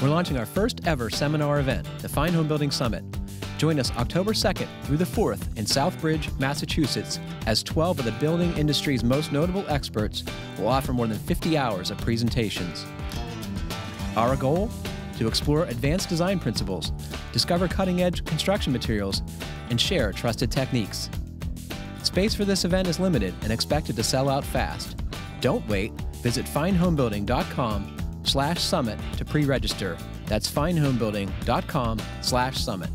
We're launching our first ever seminar event, the Fine Home Building Summit. Join us October 2nd through the 4th in Southbridge, Massachusetts, as 12 of the building industry's most notable experts will offer more than 50 hours of presentations. Our goal? To explore advanced design principles, discover cutting edge construction materials, and share trusted techniques. Space for this event is limited and expected to sell out fast. Don't wait. Visit finehomebuilding.com slash summit to pre-register. That's finehomebuilding.com slash summit.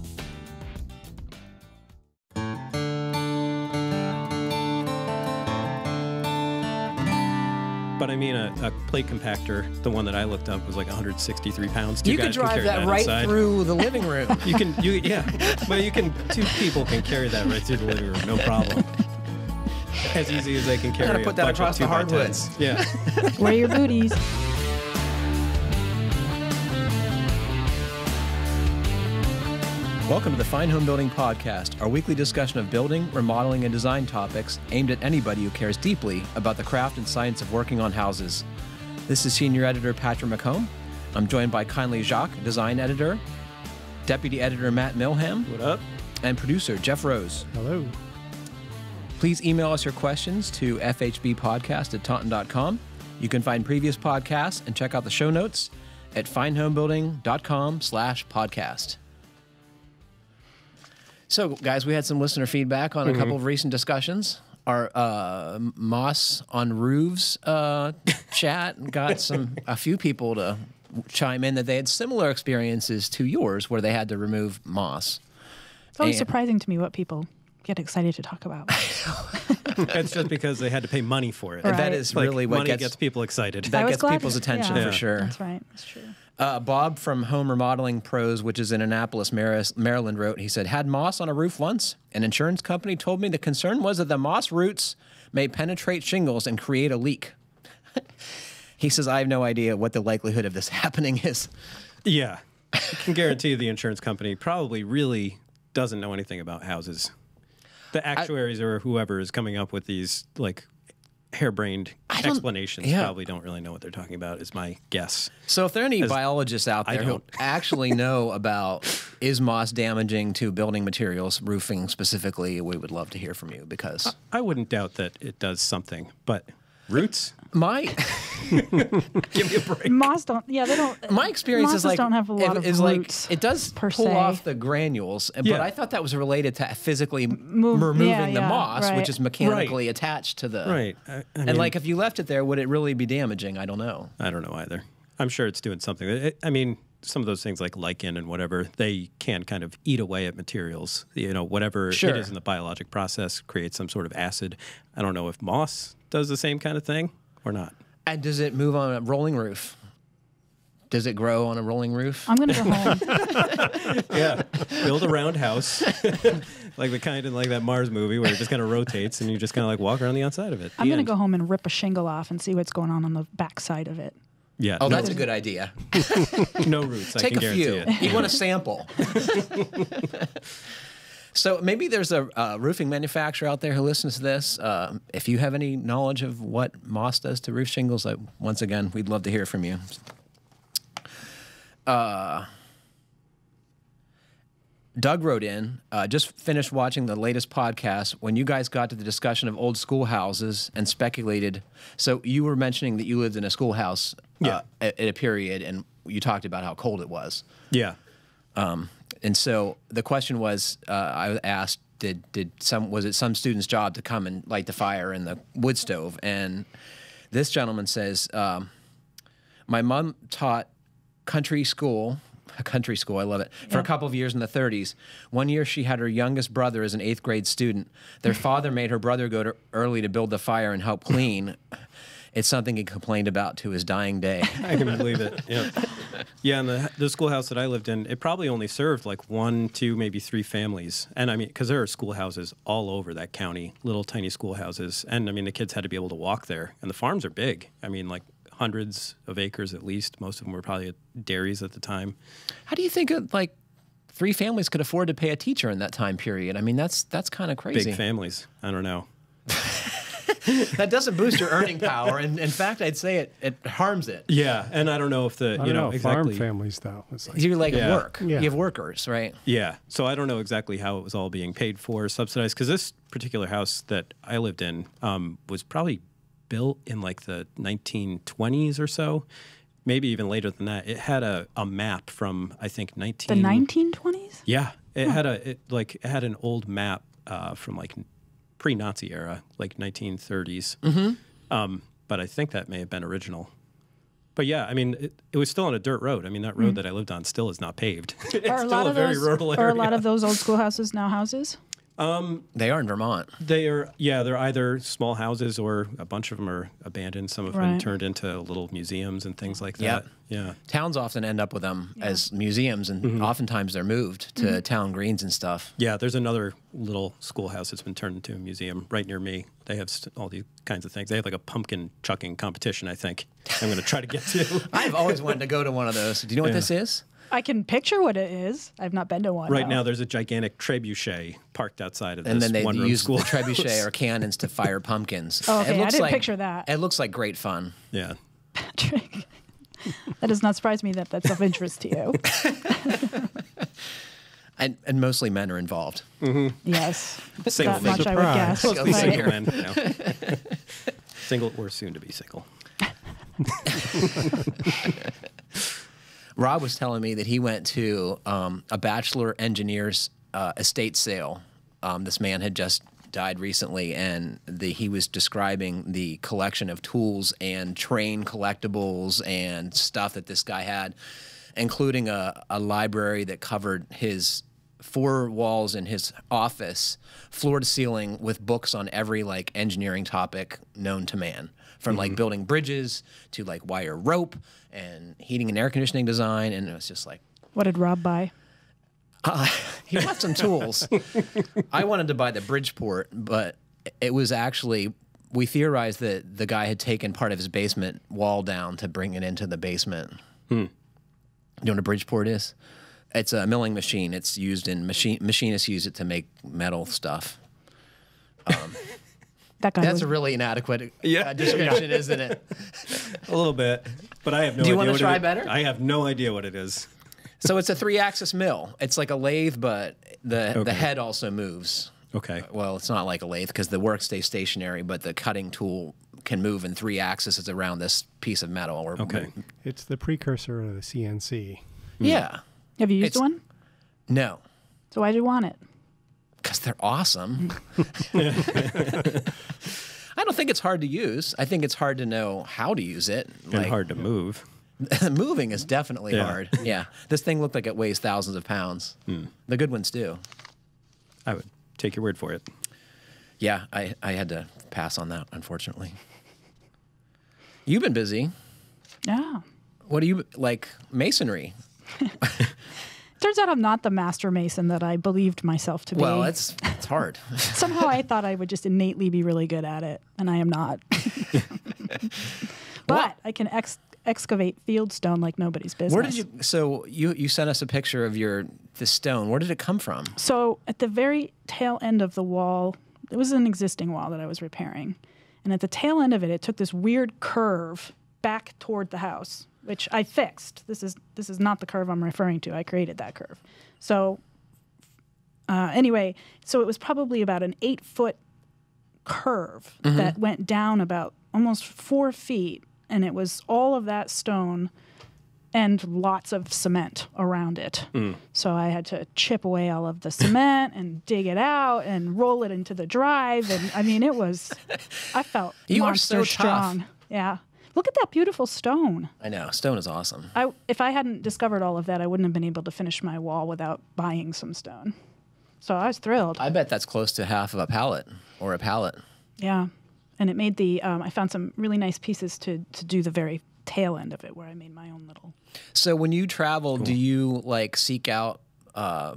But I mean, a, a plate compactor, the one that I looked up, was like 163 pounds. Two you could guys can drive carry that, right inside. through the living room. You can, you yeah, but you can. Two people can carry that right through the living room, no problem. As easy as they can carry. Gotta put that across the two by hardwoods. tens. Yeah. Wear your booties. Welcome to the Fine Home Building Podcast, our weekly discussion of building, remodeling, and design topics aimed at anybody who cares deeply about the craft and science of working on houses. This is Senior Editor Patrick McComb. I'm joined by Kiley Jacques, Design Editor, Deputy Editor Matt Millham, What up? and producer Jeff Rose. Hello. Please email us your questions to fhbpodcast at taunton.com. You can find previous podcasts and check out the show notes at finehomebuilding.com slash podcast. So, guys, we had some listener feedback on a couple of recent discussions. Our uh, moss on roofs uh, chat got some a few people to chime in that they had similar experiences to yours, where they had to remove moss. It's always And- surprising to me what people get excited to talk about. It's just because they had to pay money for it. Right. That is Like, really what money gets, gets, people excited. that gets glad- people's attention yeah. for sure. That's right. That's true. Uh, Bob from Home Remodeling Pros, which is in Annapolis, Maryland, wrote, he said, had moss on a roof once. An insurance company told me the concern was that the moss roots may penetrate shingles and create a leak. he says, I have no idea what the likelihood of this happening is. Yeah. I can guarantee the insurance company probably really doesn't know anything about houses. The actuaries or whoever is coming up with these like harebrained don't- explanations yeah. probably don't really know what they're talking about is my guess. So if there are any As- biologists out there who actually know about is moss damaging to building materials, roofing specifically, we would love to hear from you because I wouldn't doubt that it does something, but roots? my give me a break. Moss don't. Yeah, they don't. my experience is mosses like don't have a lot of is roots. like it does per pull se. off the granules, but I thought that was related to physically Move- removing yeah, the yeah, moss, right. which is mechanically attached to the Right. I, I And mean, like if you left it there, would it really be damaging? I don't know. I don't know either. I'm sure it's doing something. It- I mean, some of those things like lichen and whatever, they can kind of eat away at materials. You know, whatever Sure. it is in the biologic process creates some sort of acid. I don't know if moss does the same kind of thing or not. And does it move on a rolling roof? Does it grow on a rolling roof? I'm gonna go home. Yeah, build a round house, like the kind of like that Mars movie where it just kind of rotates and you just kind of like walk around the outside of it. I'm The gonna end. go home and rip a shingle off and see what's going on on the back side of it. Yeah, Oh, no, that's a good idea. no roots. I Take can a few. it. You want a sample. so maybe there's a uh, roofing manufacturer out there who listens to this. Um, if you have any knowledge of what moss does to roof shingles, uh, once again, we'd love to hear from you. Uh, Doug wrote in, uh, just finished watching the latest podcast when you guys got to the discussion of old schoolhouses and speculated. So you were mentioning that you lived in a schoolhouse uh, at, at a period, and you talked about how cold it was. Yeah, And so the question was, uh, I asked, did did some was it some student's job to come and light the fire in the wood stove? And this gentleman says, um, my mom taught country school. A country school, I love it. For a couple of years in the 30s. One year, she had her youngest brother as an eighth grade student. Their father made her brother go to early to build the fire and help clean. It's something he complained about to his dying day. I can believe it. Yeah, yeah. And the the schoolhouse that I lived in, it probably only served like one, two, maybe three families. And I mean, because there are schoolhouses all over that county, little tiny schoolhouses. And I mean, the kids had to be able to walk there. And the farms are big. I mean, like hundreds of acres at least. Most of them were probably dairies at the time. How do you think of, like three families could afford to pay a teacher in that time period? I mean, that's that's kind of crazy. Big families. I don't know. that doesn't boost your earning power. And in fact, I'd say it, it harms it. Yeah, and I don't know if the I don't you know, know, exactly. farm families though. It's like, You're like Yeah. work. Yeah. You have workers, right? Yeah, so I don't know exactly how it was all being paid for, subsidized, because this particular house that I lived in um, was probably built in like the 1920s or so, maybe even later than that. It had a, a map from I think 19 The 1920s? Yeah, it had a it, like it had an old map uh, from like pre-Nazi era, like 1930s. Mm-hmm. Um, but I think that may have been original. But yeah, I mean, it, it was still on a dirt road. I mean, that road that I lived on still is not paved. it's Are a lot a of very those, rural Are a lot of those old schoolhouses now houses? They are in Vermont. They are, yeah, they're either small houses or a bunch of them are abandoned. Some have been Right. turned into little museums and things like that. Yep. Yeah. Towns often end up with them as museums, and Mm-hmm. oftentimes they're moved to town greens and stuff. Yeah, there's another little schoolhouse that's been turned into a museum right near me. They have all these kinds of things. They have like a pumpkin chucking competition, I think. I'm going to try to get to. I've always wanted to go to one of those. Do you know what Yeah. this is? I can picture what it is. I've not been to one. right no. now, there's a gigantic trebuchet parked outside of And this then they one room use school. the trebuchet or cannons to fire pumpkins. Oh, okay, It I looks didn't like, picture that. It looks like great fun. yeah. Patrick. that does not surprise me that that's of interest to you. And, and mostly men are involved. Mm-hmm. yes. Single that much I would guess. Mostly single men. You know. single or soon to be single. Rob was telling me that he went to um, a bachelor engineer's uh, estate sale. Um, this man had just died recently, and the, he was describing the collection of tools and train collectibles and stuff that this guy had, including a, a library that covered his four walls in his office, floor to ceiling, with books on every like engineering topic known to man, from like building bridges to like wire rope and heating and air conditioning design, and it was just like What did Rob buy? Uh, he bought some tools. I wanted to buy the Bridgeport, but it was actually we theorized that the guy had taken part of his basement wall down to bring it into the basement. Hmm. You know what a Bridgeport is? It's a milling machine. It's used in machine machinists use it to make metal stuff. Um, That guy That's was, a really inadequate Yeah. uh, description, isn't it? A little bit, but I have no Do you idea. wanna what try it is. better? I have no idea what it is. So it's a three-axis mill. It's like a lathe, but the the head also moves. Okay. well, it's not like a lathe because the work stays stationary, but the cutting tool can move in three axes around this piece of metal. Or Okay. it's the precursor of the CNC. yeah, have you used it's- one? no, So why'd you want it? Because they're awesome. I don't think it's hard to use. I think it's hard to know how to use it. And hard to move. moving is definitely Yeah. hard. Yeah, this thing looked like it weighs thousands of pounds. Hmm. The good ones do. I would take your word for it. Yeah, I, I had to pass on that, unfortunately. You've been busy. Yeah. What do you like? Masonry. Turns out I'm not the master mason that I believed myself to be. Well, it's it's hard. Somehow I thought I would just innately be really good at it, and I am not. but I can ex- excavate fieldstone like nobody's business. Where did you? So you you sent us a picture of your the stone. Where did it come from? So at the very tail end of the wall, it was an existing wall that I was repairing, and at the tail end of it, it took this weird curve back toward the house, which I fixed. This is this is not the curve I'm referring to. I created that curve. So uh, anyway, so it was probably about an eight foot curve that went down about almost four feet, and it was all of that stone and lots of cement around it. So I had to chip away all of the cement and dig it out and roll it into the drive. And I mean, it was, I felt You are monster so tough. strong. Yeah. Look at that beautiful stone. I know stone is awesome. I, if I hadn't discovered all of that, I wouldn't have been able to finish my wall without buying some stone. So I was thrilled. I bet that's close to half of a pallet or a pallet. Yeah, and it made the. Um, I found some really nice pieces to to do the very tail end of it, where I made my own little. So when you travel, do you like seek out uh,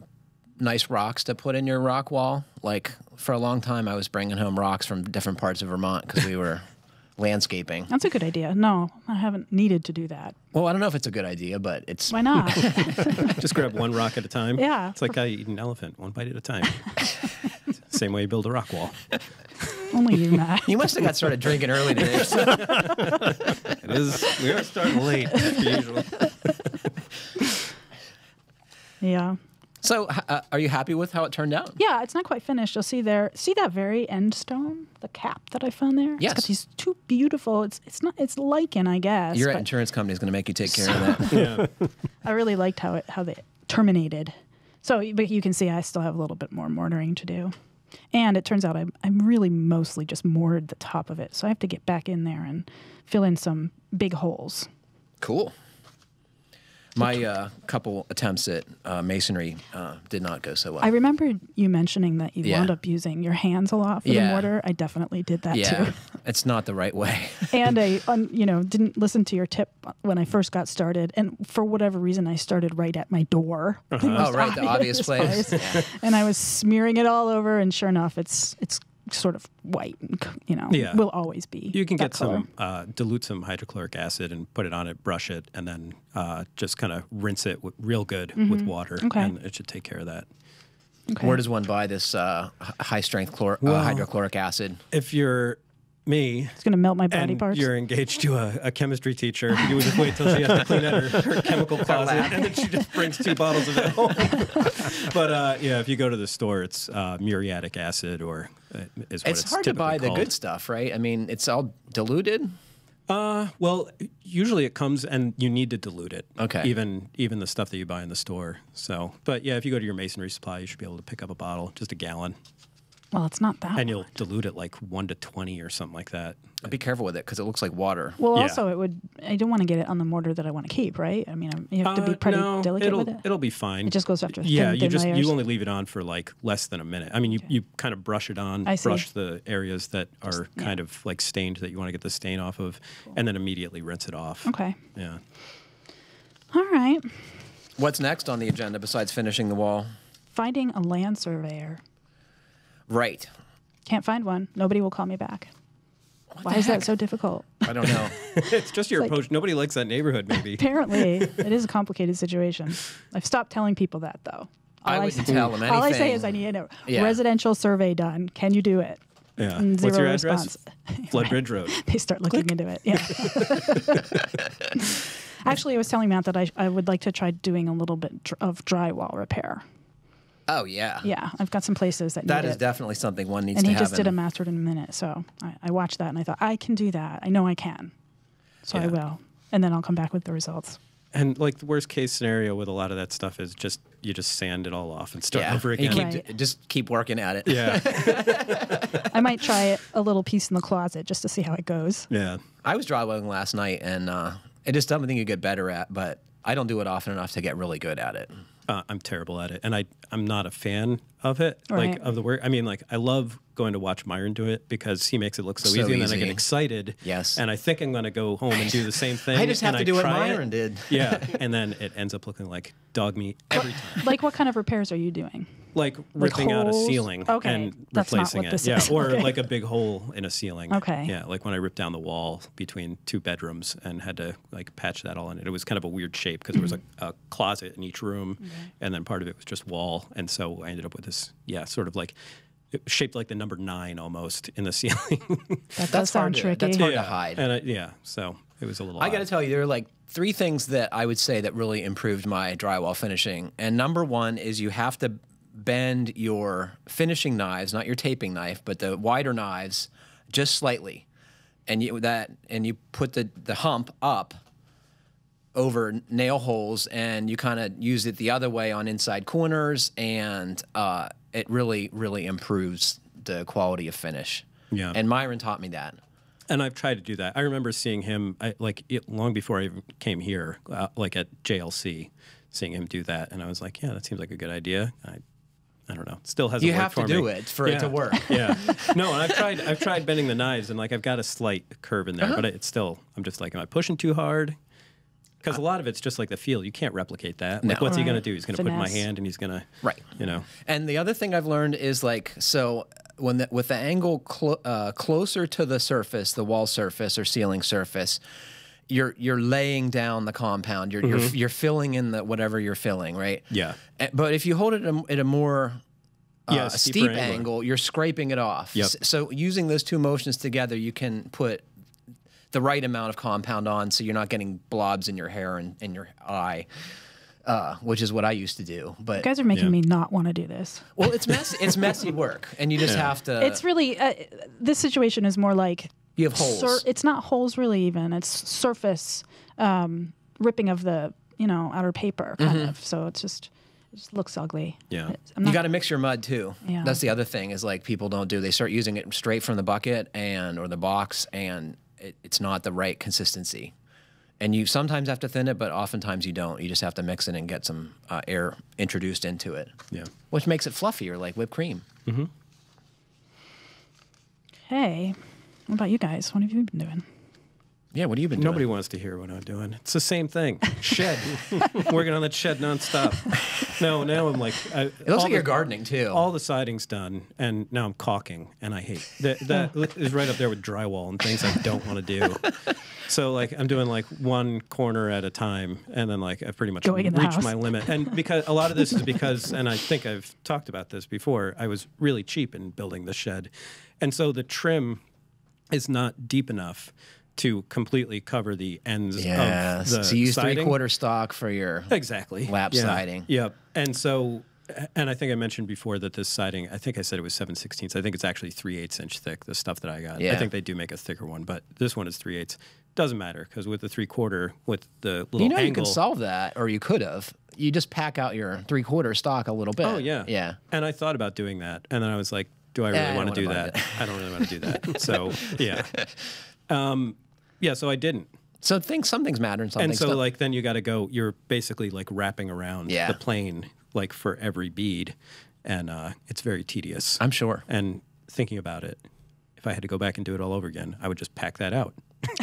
nice rocks to put in your rock wall? Like for a long time, I was bringing home rocks from different parts of Vermont because we were landscaping. That's a good idea. No, I haven't needed to do that. Well, I don't know if it's a good idea, but it's Why not? Just grab one rock at a time. Yeah. It's like I eat an elephant one bite at a time. Same way you build a rock wall. Only you, Matt. You must have got started drinking early today. It is. We are starting late, as usual. yeah. So, uh, are you happy with how it turned out? Yeah, it's not quite finished. You'll see there. See that very end stone, the cap that I found there. Yes. It's got these two beautiful. It's it's not. It's lichen, I guess. Your but insurance company is going to make you take care of that. Yeah. I really liked how it how they terminated. So, but you can see I still have a little bit more mortaring to do. And it turns out I'm I'm really mostly just moored the top of it, so I have to get back in there and fill in some big holes. Cool. My uh, couple attempts at uh, masonry uh, did not go so well. I remember you mentioning that you Yeah. wound up using your hands a lot for the mortar. I definitely did that yeah, too. it's not the right way. and I, un, you know, didn't listen to your tip when I first got started. And for whatever reason, I started right at my door. The Oh, right, the obvious place. Yeah. And I was smearing it all over, and sure enough, it's it's sort of white. You know, Yeah. will always be. You can get color. some, uh, dilute some hydrochloric acid and put it on it, brush it, and then uh, just kind of rinse it w- real good with water. Okay. and it should take care of that. Okay. Where does one buy this uh, high strength chlor- uh, Well- hydrochloric acid? If you're me It's gonna melt my body and parts. you're engaged to a, a chemistry teacher, you would just wait till she has to clean out her, her chemical closet, and then she just brings two bottles of it home. but uh, yeah, if you go to the store, it's uh, muriatic acid, or uh, is what It's, it's, hard to typically buy the good stuff, right? I mean, it's all diluted. Uh, well, usually it comes and you need to dilute it. Okay. Even even the stuff that you buy in the store. So, but yeah, if you go to your masonry supply, you should be able to pick up a bottle, just a gallon, well, it's not that. and you'll dilute it like one to twenty or something like that. Be careful with it because it looks like water. well, Yeah. also it would. I don't want to get it on the mortar that I want to keep, right? I mean, I'm- you have to Uh, be pretty no, delicate it'll, with it. It'll be fine. It just goes after yeah. thin, you thin just layers. you only leave it on for like less than a minute. I mean, you, you kind of brush it on, I see. brush the areas that are yeah. kind of like stained that you want to get the stain off of, and then immediately rinse it off. Okay. Yeah. All right. What's next on the agenda besides finishing the wall? Finding a land surveyor. Right. Can't find one. Nobody will call me back. Why is heck? that so difficult? I don't know. it's just your like- approach. Nobody likes that neighborhood, maybe. Apparently, it is a complicated situation. I've stopped telling people that though. I All wouldn't say- tell them All I say is I need a Yeah. residential survey done. Can you do it? Yeah. And What's your response. address? Floodbridge Road. They start looking into it. Yeah. Actually, I was telling Matt that I, I would like to try doing a little bit of drywall repair. Oh yeah. Yeah, I've got some places that That need is it. definitely something one needs and to he have. just did a in- mastered in a minute. So I, I watched that and I thought I can do that. I know I can. So I will, and then I'll come back with the results. And like the worst case scenario with a lot of that stuff is just you just sand it all off and start yeah. over You again. keep, Right. Just keep working at it. Yeah. I might try a little piece in the closet just to see how it goes. yeah. I was drywalling last night, and uh, it is something you get better at, but I don't do it often enough to get really good at it. Uh, I'm terrible at it, and I I'm not a fan of it. Right. Like of the work. I mean, like I love going to watch Myron do it because he makes it look so, So easy, and then I get excited. Yes. And I think I'm going to go home and do the same thing. I just have and to do what Myron it. did. Yeah. And then it ends up looking like dog meat every time. Like, what kind of repairs are you doing? Like ripping out a ceiling Okay, and that's not replacing what it. this yeah. is. Or Okay. like a big hole in a ceiling. Okay. Yeah. Like when I ripped down the wall between two bedrooms and had to like patch that all in. It It was kind of a weird shape because there was mm-hmm. a, a closet in each room, mm-hmm. and then part of it was just wall, and so I ended up with this yeah, sort of like shaped like the number nine almost in the ceiling. That does That's sound hard to- that's hard to yeah. hide. And I, yeah, so it was a little. I got to tell you, there are like three things that I would say that really improved my drywall finishing. And number one is you have to bend your finishing knives, not your taping knife, but the wider knives, just slightly, and you that and you put the the hump up over nail holes, and you kind of use it the other way on inside corners, and uh, it really really improves the quality of finish. Yeah. And Myron taught me that. and I've tried to do that. I remember seeing him I, like it, long before I even came here, uh, like at JLC, seeing him do that, and I was like, yeah, that seems like a good idea. I, I don't know, it still hasn't. You have to do me. it for it to work. yeah, no, and I've tried. I've tried bending the knives, and like I've got a slight curve in there, Uh-huh. but it's still. I'm just like, am I pushing too hard? Because a lot of it's just like the feel. You can't replicate that. Like, No. what's he gonna do? He's gonna put in my hand, and he's gonna, Right. You know, And the other thing I've learned is like so when the, with the angle clo- uh, closer to the surface, the wall surface or ceiling surface, you're you're laying down the compound. You're you're, you're filling in the whatever you're filling, right? Yeah. Uh, But if you hold it at a, at a more uh, Yeah, a steep angle. angle, you're scraping it off. Yep. So using those two motions together, you can put the right amount of compound on, so you're not getting blobs in your hair and in your eye, uh, which is what I used to do. But You guys are making Yeah. me not want to do this. well, it's messy. It's messy work, and you just Yeah. have to. it's really uh, this situation is more like you have holes. sur- it's not holes really even. It's surface um, ripping of the you know outer paper kind of. So it's just it just looks ugly. Yeah. It's- I'm you got to mix your mud too. Yeah. That's the other thing is like people don't do. They start using it straight from the bucket and or the box, and it, it's not the right consistency. And you sometimes have to thin it, but oftentimes you don't. You just have to mix it and get some uh, air introduced into it, Yeah. which makes it fluffier, like whipped cream. Hey, what about you guys? What have you been doing? Yeah. What have you been Nobody doing? wants to hear what I'm doing. It's the same thing. Shed. Working on that shed nonstop. No, now I'm like. I, It looks like you're gardening too. All the siding's done, and now I'm caulking, and I hate that. That is right up there with drywall and things I don't want to do. So like I'm doing like one corner at a time, and then like I've pretty much Going reached house. my limit. And because a lot of this is because, and I think I've talked about this before, I was really cheap in building the shed, and so the trim is not deep enough to completely cover the ends yeah. of the so you use siding. three quarter stock for your. Exactly. lap Yeah. siding. Yep. And so, and I think I mentioned before that this siding, I think I said it was 7 16ths. I think it's actually 3 eighths inch thick, the stuff that I got. Yeah. I think they do make a thicker one, but this one is 3 eighths. Doesn't matter because with the three quarter, with the little You know, you angle. could solve that, or you could have. You just pack out your three quarter stock a little bit. Oh, yeah. Yeah. And I thought about doing that. And then I was like, do I really Eh, want to do that? I don't really want to do that. So, yeah. Um, yeah, so I didn't. So things, some things matter, and some and things so don't. like then you got to go you're basically like wrapping around Yeah. the plane like for every bead and uh, it's very tedious I'm sure. and thinking about it if i had to go back and do it all over again i would just pack that out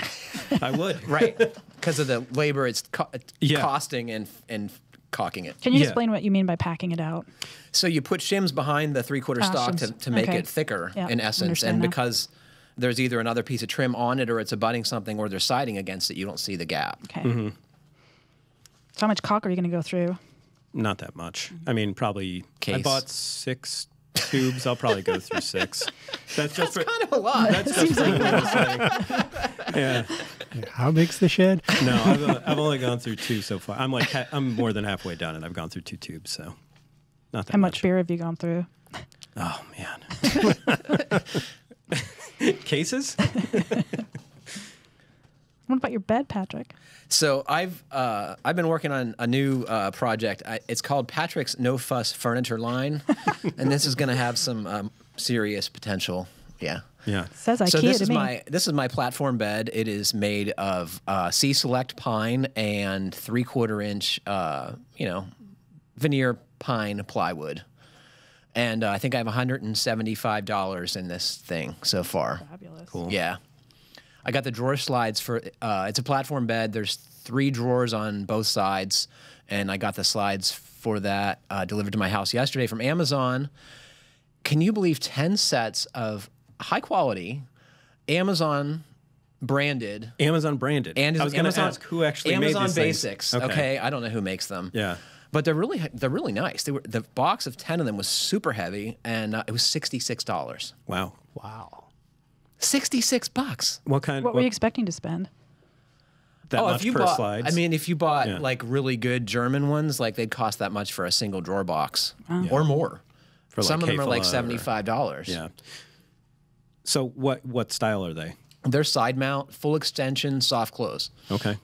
i would right because of the labor it's co- Yeah. costing and and caulking it. Can you Yeah. explain what you mean by packing it out? So you put shims behind the three quarter Ah, stock to, shims. to make Okay. it thicker Yeah, in essence, understand and now. because there's either another piece of trim on it or it's abutting something or there's siding against it, you don't see the gap. Okay. Mm-hmm. So how much caulk are you going to go through? not that much i mean probably Case. i bought six tubes i'll probably go through six that's just for Kind of a lot. that's just for the yeah Yeah, How big's the shed? no I've, uh, I've only gone through two so far i'm like i'm more than halfway done and i've gone through two tubes so not that How much beer have you gone through? Oh man. Cases? What about your bed, Patrick? So I've uh, I've been working on a new uh, project. I, it's called Patrick's No Fuss Furniture Line, and this is going to have some um, serious potential. Yeah. Yeah. says IKEA so this to is me. my this is my platform bed. It is made of uh, C Select pine and three quarter inch, uh, you know, veneer pine plywood. And uh, I think I have 175 dollars in this thing so far. Fabulous. Cool. Yeah. I got the drawer slides for uh, it's a platform bed. There's three drawers on both sides, and I got the slides for that uh, delivered to my house yesterday from Amazon. Can you believe 10 sets of high quality Amazon branded Amazon branded. and I was going to Amazon, ask who actually Amazon made these things. Basics. Okay. I don't know who makes them. Yeah. But they're really they're really nice. They were the box of 10 of them was super heavy and uh, it was $66. Wow. Wow. 66 bucks. What kind? What were you expecting to spend? that oh, much if you per bought, slides? I mean, if you bought Yeah. like really good German ones, like they'd cost that much for a single drawer box or more. For, like, Some of them are like Häfele or- seventy-five dollars. yeah. So what what style are they? they're side mount, full extension, soft close. Okay.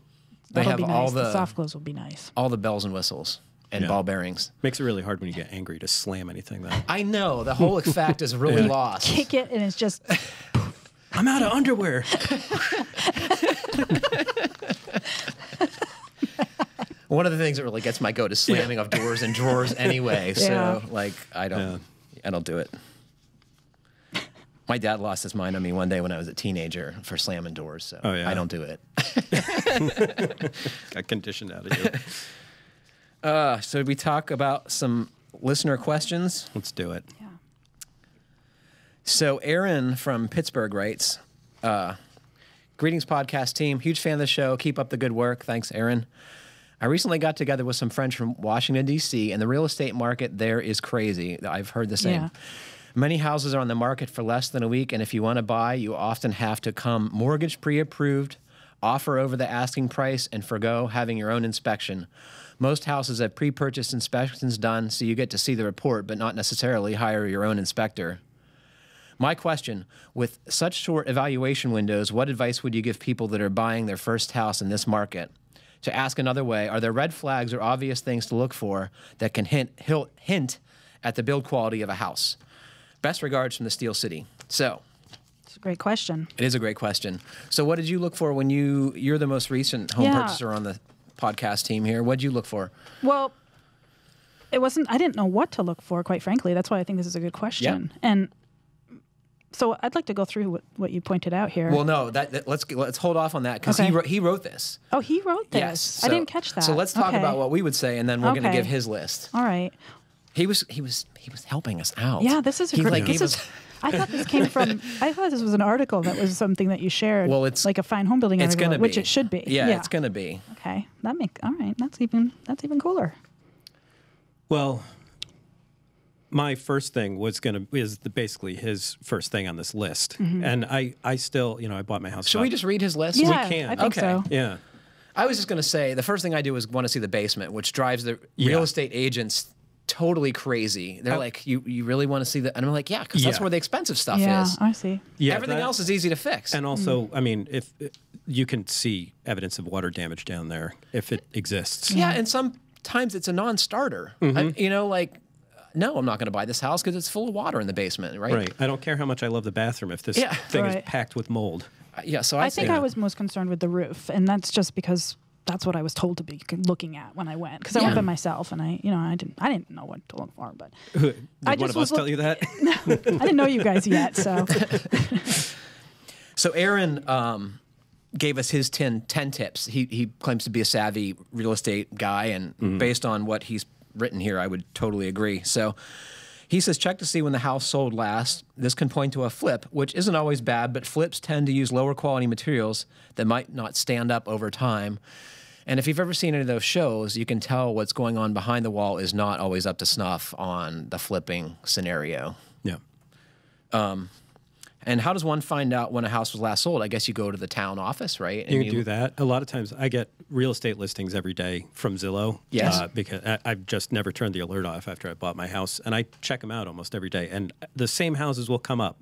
They That'll have be nice. all the, the, soft close will be nice. all the bells and whistles and Yeah. ball bearings. Makes it really hard when you get angry to slam anything though. I know the whole effect is really lost. Kick it and it's just I'm out of underwear. One of the things that really gets my goat is slamming of doors and drawers anyway. So Yeah. like I don't I don't do it. My dad lost his mind on me one day when I was a teenager for slamming doors. So Oh, yeah. I don't do it. Got conditioned out of you. Uh, so we talk about some listener questions? Let's do it. yeah. So Aaron from Pittsburgh writes, uh, "Greetings, podcast team. Huge fan of the show. Keep up the good work. Thanks, Aaron. I recently got together with some friends from Washington, D.C., and the real estate market there is crazy. I've heard the same. Yeah. Many houses are on the market for less than a week, and if you want to buy, you often have to come mortgage pre approved, offer over the asking price, and forego having your own inspection. Most houses have pre purchase inspections done, so you get to see the report, but not necessarily hire your own inspector. My question with such short evaluation windows, what advice would you give people that are buying their first house in this market? To ask another way, are there red flags or obvious things to look for that can hint, hint at the build quality of a house? Best regards from the Steel City. So, It's a great question. it is a great question. So, what did you look for when you you're the most recent home Yeah. purchaser on the podcast team here? What did you look for? Well, it wasn't. I didn't know what to look for, quite frankly. That's why I think this is a good question. Yeah. And so I'd like to go through what, what you pointed out here. Well, no, that, that- let's let's hold off on that because he wrote, he wrote this. oh, he wrote this. Yes, I didn't catch that. So let's talk Okay. about what we would say, and then we're going to give his list. All right. He was he was he was helping us out. Yeah, this is a he great. like this is. us. I thought this came from. I thought this was an article that was something that you shared. Well, it's- like a fine home building It's article, going to be which it should be. Yeah, yeah. it's going to be. Okay, that make all right. That's even that's even cooler. Well, my first thing was gonna is the, basically his first thing on this list, mm-hmm. and I I still you know I bought my house. Should about- we just read his list? Yeah, we can. I think Okay. so. Yeah. I was just going to say the first thing I do is want to see the basement, which drives the Yeah. real estate agents totally crazy. They're like, "You you really want to see that?" And I'm like, "Yeah, because that's where the expensive stuff Yeah, is. I see. Yeah, Everything that- else is easy to fix." And also, I mean, if you can see evidence of water damage down there, if it exists. Yeah, and sometimes it's a non-starter. Mm-hmm. you know, like, no, I'm not going to buy this house because it's full of water in the basement, right? Right. I don't care how much I love the bathroom if this Yeah. thing Right. is packed with mold. Uh, Yeah. So I, I think say, I was most concerned with the roof, and that's just because that's what I was told to be looking at when I went. Because I went by myself, and I, you know, I didn't, I didn't know what to look for, but Did I one just of was us tell you that? I didn't know you guys yet. So So Aaron um, gave us his 10, 10 tips. He, he claims to be a savvy real estate guy, and Mm-hmm. based on what he's written here, I would totally agree. So he says check to see when the house sold last. This can point to a flip, which isn't always bad, but flips tend to use lower quality materials that might not stand up over time. And if you've ever seen any of those shows, you can tell what's going on behind the wall is not always up to snuff on the flipping scenario. yeah. And how does one find out when a house was last sold? I guess you go to the town office, right? And You can do that. A lot of times I get real estate listings every day from Zillow. Yes. Uh, because I, I've just never turned the alert off after I bought my house. And I check them out almost every day. And the same houses will come up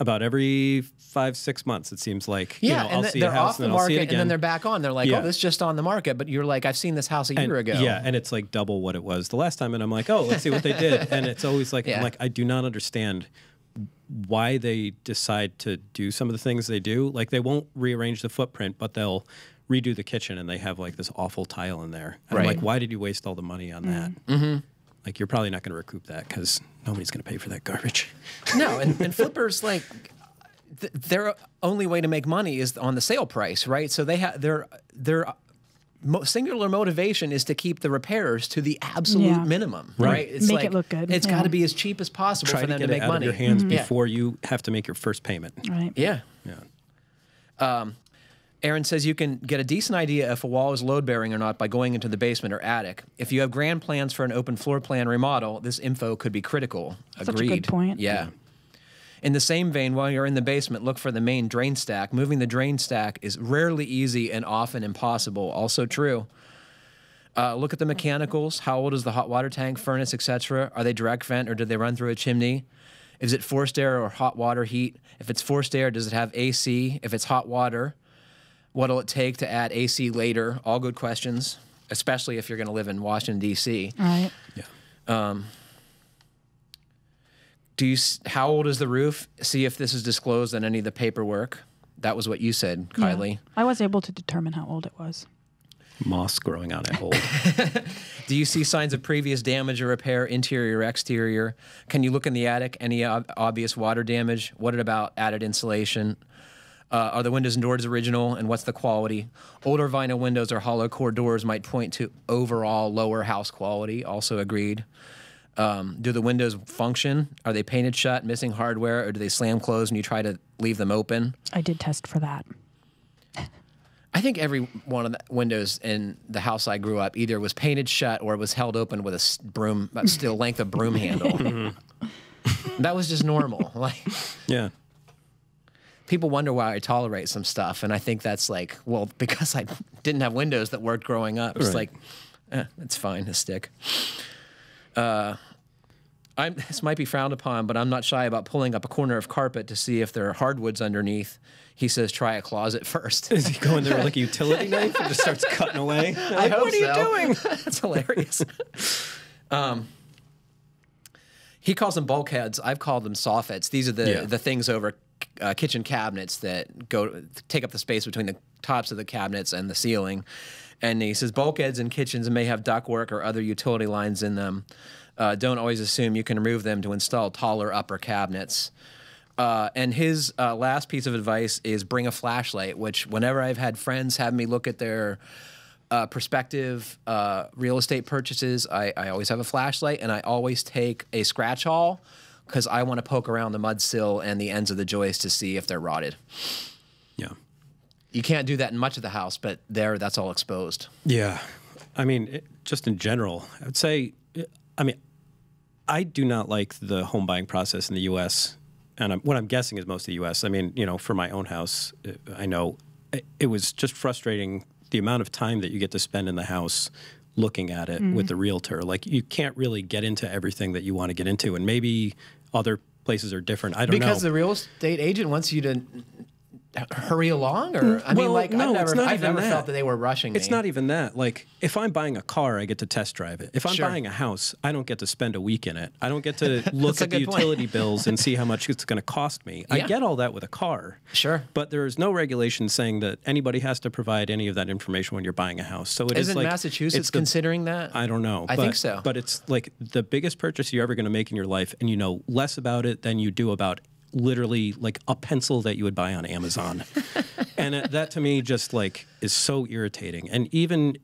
about every five, six months, it seems like. Yeah, you know, and I'll see they're a house off the and then I'll see it market, and then they're back on. They're like, Yeah. "Oh, this is just on the market," but you're like, "I've seen this house a And- year ago." Yeah, and it's like double what it was the last time. And I'm like, oh, let's see what they did. And it's always like, Yeah. I'm like, I do not understand why they decide to do some of the things they do. Like they won't rearrange the footprint, but they'll redo the kitchen and they have like this awful tile in there. And I'm Right. like, why did you waste all the money on that? Mm-hmm. Like you're probably not going to recoup that because nobody's going to pay for that garbage. no, and, and flippers like th- their only way to make money is on the sale price, right? So they have their their mo- singular motivation is to keep the repairs to the absolute Yeah. minimum, right? It's Make like, it look good, It's yeah. got to be as cheap as possible Try for to get to it out money. of your hands mm-hmm. Yeah. before you have to make your first payment. right. Yeah. Yeah. Um, Aaron says you can get a decent idea if a wall is load bearing or not by going into the basement or attic. If you have grand plans for an open floor plan remodel, this info could be critical. Agreed. Such a good point. Yeah. In the same vein, while you're in the basement, look for the main drain stack. Moving the drain stack is rarely easy and often impossible. Also true. Uh, look at the mechanicals. How old is the hot water tank, furnace, etc.? Are they direct vent or do they run through a chimney? Is it forced air or hot water heat? If it's forced air, does it have AC? If it's hot water, what'll it take to add AC later? All good questions, especially if you're going to live in Washington D.C. Right. Yeah. Um, do you? How old is the roof? See if this is disclosed in any of the paperwork. That was what you said, Yeah. Kiley. I was able to determine how old it was. Moss growing on it old. Do you see signs of previous damage or repair, interior or exterior? Can you look in the attic? Any ob- obvious water damage? What about added insulation? Uh, are the windows and doors original, and what's the quality? Older vinyl windows or hollow core doors might point to overall lower house quality. Also agreed. Um, do the windows function? Are they painted shut, missing hardware, or do they slam closed and you try to leave them open? I did test for that. I think every one of the windows in the house I grew up either was painted shut or was held open with a broom, a still length of broom handle. that was just normal. Like Yeah. People wonder why I tolerate some stuff, and I think that's like, well, because I didn't have windows that worked growing up. It's Right. like, eh, it's fine to stick. Uh, I'm, this might be frowned upon, but I'm not shy about pulling up a corner of carpet to see if there are hardwoods underneath. He says, try a closet first. Is he going there with like a utility knife and just starts cutting away? I Like, hope what are you doing? That's hilarious. um, he calls them bulkheads. I've called them soffits. These are the Yeah. the things over uh, kitchen cabinets that go take up the space between the tops of the cabinets and the ceiling. And he says bulkheads in kitchens may have ductwork or other utility lines in them. Uh, don't always assume you can remove them to install taller upper cabinets. Uh, and his uh, last piece of advice is bring a flashlight, which whenever I've had friends have me look at their uh, prospective uh, real estate purchases, I, I always have a flashlight and I always take a scratch awl because I want to poke around the mud sill and the ends of the joists to see if they're rotted. Yeah. You can't do that in much of the house, but there, that's all exposed. Yeah. I mean, it, just in general, I would say, I mean, I do not like the home buying process in the U.S. And I'm, what I'm guessing is most of the U.S. I mean, you know, for my own house, uh, I know it, it was just frustrating the amount of time that you get to spend in the house looking at it with the realtor. Like, you can't really get into everything that you want to get into. And maybe other places are different. I don't Because know. Because the real estate agent wants you to hurry along, or I mean, like no, I've never, I've never that. felt that they were rushing It's me. not even that. Like, if I'm buying a car, I get to test drive it. If I'm Sure. buying a house, I don't get to spend a week in it. I don't get to look at the utility bills and see how much it's going to cost me. I get all that with a car. Sure. But there is no regulation saying that anybody has to provide any of that information when you're buying a house. So it is Isn't like Massachusetts it's the- considering that? I don't know. I but, think so. But it's like the biggest purchase you're ever going to make in your life, and you know less about it than you do about literally like a pencil that you would buy on Amazon. and it, that to me just like is so irritating. And even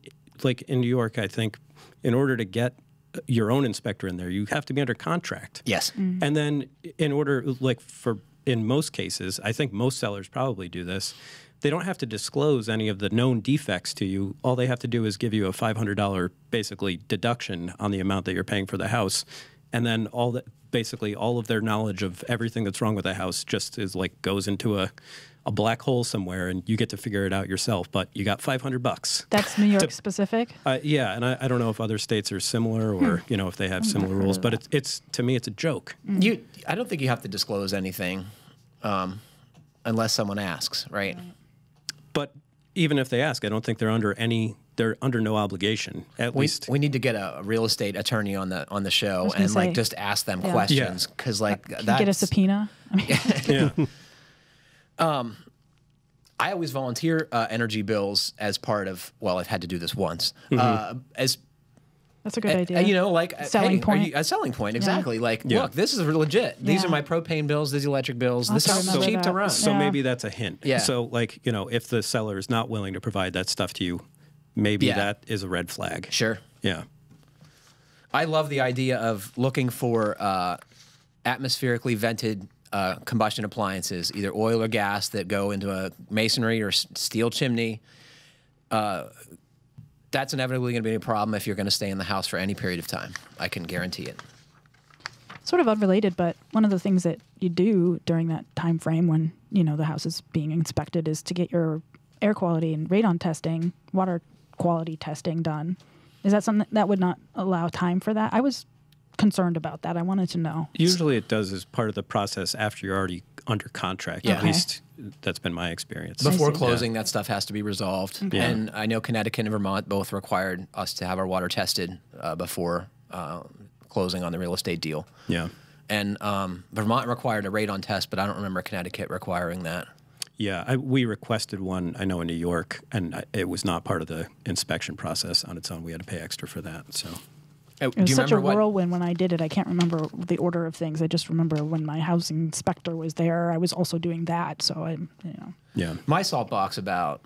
like in New York, I think in order to get uh, your own inspector in there, you have to be under contract. Yes. Mm-hmm. And then in order like for in most cases, I think most sellers probably do this. They don't have to disclose any of the known defects to you. All they have to do is give you a $500 basically deduction on the amount that you're paying for the house. And then all that basically all of their knowledge of everything that's wrong with the house just is like goes into a a black hole somewhere and you get to figure it out yourself, but you got 500 bucks. That's New York specific. Uh, yeah, and I, I don't know if other states are similar or you know if they have similar rules, but it's it's to me it's a joke. You, I don't think you have to disclose anything, um, unless someone asks, right? But even if they ask, I don't think they're under any they're under no obligation. At We, least we need to get a real estate attorney on the on the show was gonna and like just ask them Yeah. questions because like Can you get a subpoena? I mean, yeah. um, I always volunteer uh, energy bills as part of well I've had to do this once Mm-hmm. uh, as that's a good uh, idea. you know like uh, Selling hey, point. you- a selling point exactly like Yeah. look this is legit these Yeah. are my propane bills these electric bills I'll this have is to remember cheap to run So Yeah. maybe that's a hint. Yeah. So like you know if the seller is not willing to provide that stuff to you, maybe Yeah. that is a red flag. sure Yeah. I love the idea of looking for uh, atmospherically vented uh, combustion appliances, either oil or gas, that go into a masonry or s- steel chimney. Uh, that's inevitably going to be a problem if you're going to stay in the house for any period of time. I can guarantee it. sort of unrelated, but one of the things that you do during that time frame when you know the house is being inspected is to get your air quality and radon testing, water quality testing done. Is that something that would not allow time for that? I was concerned about that. I wanted to know. Usually it does as part of the process after you're already under contract. Yeah. At Okay. least that's been my experience. Before see. closing, that stuff has to be resolved. Okay. And I know Connecticut and Vermont both required us to have our water tested uh, before uh, closing on the real estate deal. Yeah. And um, Vermont required a radon test, but I don't remember Connecticut requiring that. Yeah, I, we requested one. I know in New York, and I, it was not part of the inspection process on its own. We had to pay extra for that. So Uh, It was do you such a remember what? whirlwind when I did it. I can't remember the order of things. I just remember when my housing inspector was there, I was also doing that. So I, you know, yeah, My salt box about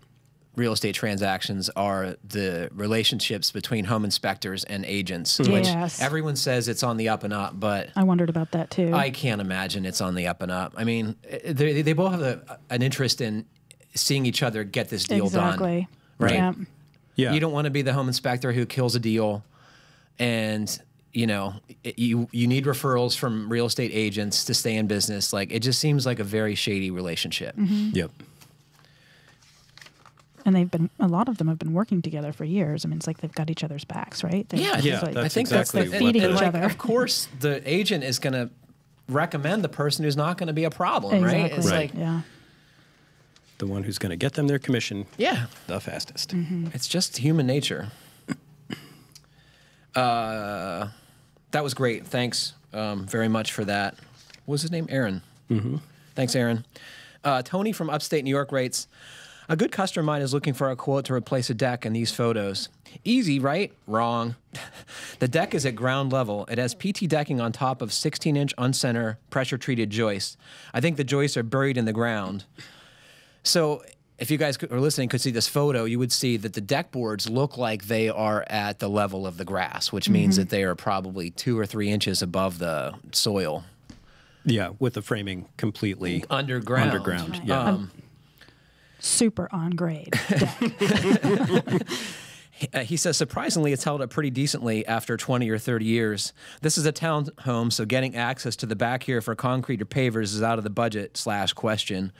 real estate transactions are the relationships between home inspectors and agents, which Yes. everyone says it's on the up and up, but I wondered about that too. I can't imagine it's on the up and up. I mean, eh, they, they both have a, an interest in seeing each other get this deal done. exactly. done. Right. Yeah. Yeah. You don't want to be the home inspector who kills a deal, and you know it- you you need referrals from real estate agents to stay in business. Like it just seems like a very shady relationship. Mm-hmm. Yep. And they've been a lot of them have been working together for years. I mean, it's like they've got each other's backs, right? They're Yeah, Yeah, like- I think exactly that's the what Feeding and each like, other. Of course, the agent is going to recommend the person who's not going to be a problem, right? exactly. It's Right. like yeah. The one who's going to get them their commission yeah, the fastest. Mm-hmm. It's just human nature. Uh, that was great. Thanks um, very much for that. What was his name? Aaron. Mm-hmm. Thanks, Aaron. Uh, Tony from upstate New York writes A good customer of mine is looking for a quote to replace a deck in these photos. Easy, right? Wrong. the deck is at ground level. It has PT decking on top of 16 inch uncenter pressure treated joists. I think the joists are buried in the ground. So, if you guys are listening, could see this photo, you would see that the deck boards look like they are at the level of the grass, which means that they are probably two or three inches above the soil. Yeah, with the framing completely Underground. Underground. Yeah. Um, Super on grade. Uh, he says, surprisingly, it's held up pretty decently after 20 or 30 years. This is a townhome, so getting access to the back here for concrete or pavers is out of the budget slash question.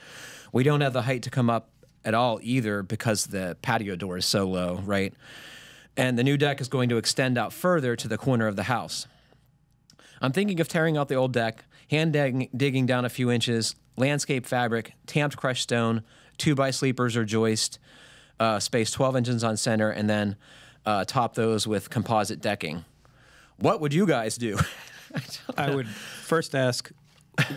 We don't have the height to come up at all either because the patio door is so low, right? And the new deck is going to extend out further to the corner of the house. I'm thinking of tearing out the old deck, hand digging, digging down a few inches, landscape fabric, tamped crushed stone, two by sleepers or joist, uh, space 12 inches on center, and then uh, top those with composite decking. What would you guys do? I would first ask,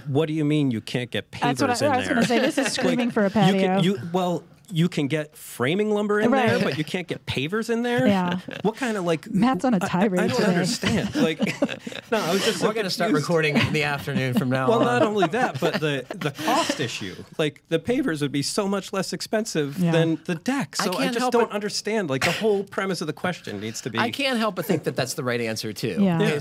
what do you mean you can't get pavers That's what I, in I was there? going to say. This is screaming for a you patio. can, you well, you can get framing lumber in there, but you can't get pavers in there. Yeah. What kind of like? Matt's on a I- I, tirade I don't today. understand. Like, no, I was just. so We're going to start recording in the afternoon from now Well, on. not only that, but the the cost issue. Like the pavers would be so much less expensive Yeah. than the deck. I So I, can't just don't but- understand. Like the whole premise of the question needs to be. I can't help but think that that's the right answer, too. Yeah. Yeah.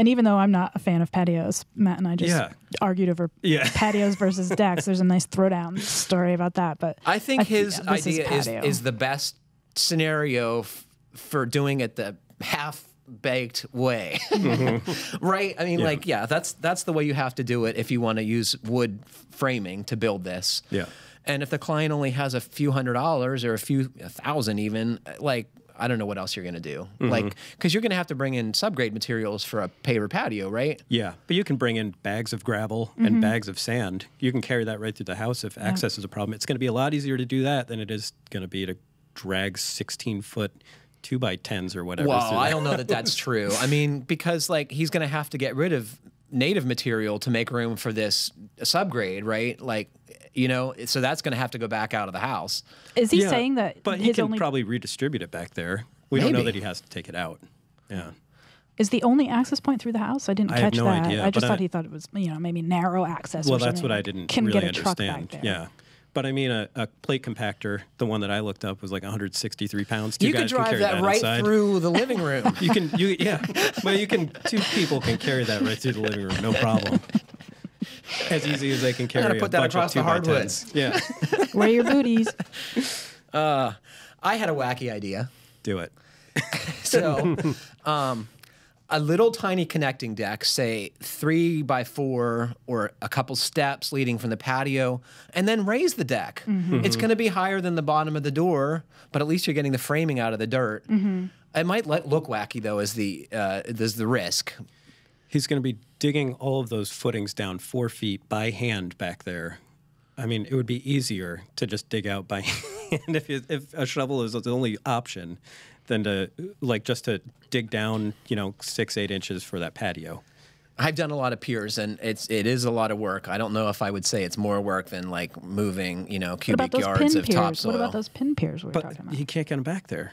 Is- And even though I'm not a fan of patios, Matt and I just Yeah. argued over Yeah. patios versus decks. There's a nice throwdown story about that. But I think his yeah, idea is, patio. is the best scenario f- for doing it the half baked way. right? I mean like yeah, that's that's the way you have to do it if you want to use wood framing to build this. Yeah. And if the client only has a few hundred dollars or a few a thousand even, like I don't know what else you're going to do. Like cuz you're going to have to bring in subgrade materials for a paver patio, right? Yeah, but you can bring in bags of gravel Mm-hmm. and bags of sand. You can carry that right through the house if access is a problem. It's going to be a lot easier to do that than it is going to be to drag 16 foot two by tens or whatever. Well, I don't know that that's true. I mean, because like he's going to have to get rid of native material to make room for this subgrade, right? Like, you know, so that's going to have to go back out of the house. is he Yeah, saying that But he can only probably redistribute it back there. We don't know that he has to take it out. Yeah. is the only access point through the house? I didn't I catch no that. idea, I just thought I- he thought it was you know maybe narrow access. or Well, that's what I didn't Can really get a truck back there. Yeah. But I mean, a, a plate compactor, the one that I looked up was like 163 pounds. Two you could guys can drive carry that, right inside. through the living room. You can, you yeah. Well, you can. Two people can carry that right through the living room, no problem. As easy as they can carry. gotta a put that bunch across of the two by hardwoods. Yeah, Wear your booties. I had a wacky idea. do it. So, um, a little tiny connecting deck, say three by four or a couple steps leading from the patio, and then raise the deck. It's going to be higher than the bottom of the door, but at least you're getting the framing out of the dirt. It might let, look wacky though, as the uh, there's the risk. He's going to be digging all of those footings down four feet by hand back there. I mean, it would be easier to just dig out by hand if, it, if a shovel is the only option than to like just to dig down, you know, six eight inches for that patio. I've done a lot of piers, and it's it is a lot of work. I don't know if I would say it's more work than like moving, you know, What cubic about those yards pin of piers? topsoil. What about those pin piers we were But talking about? he can't get them back there.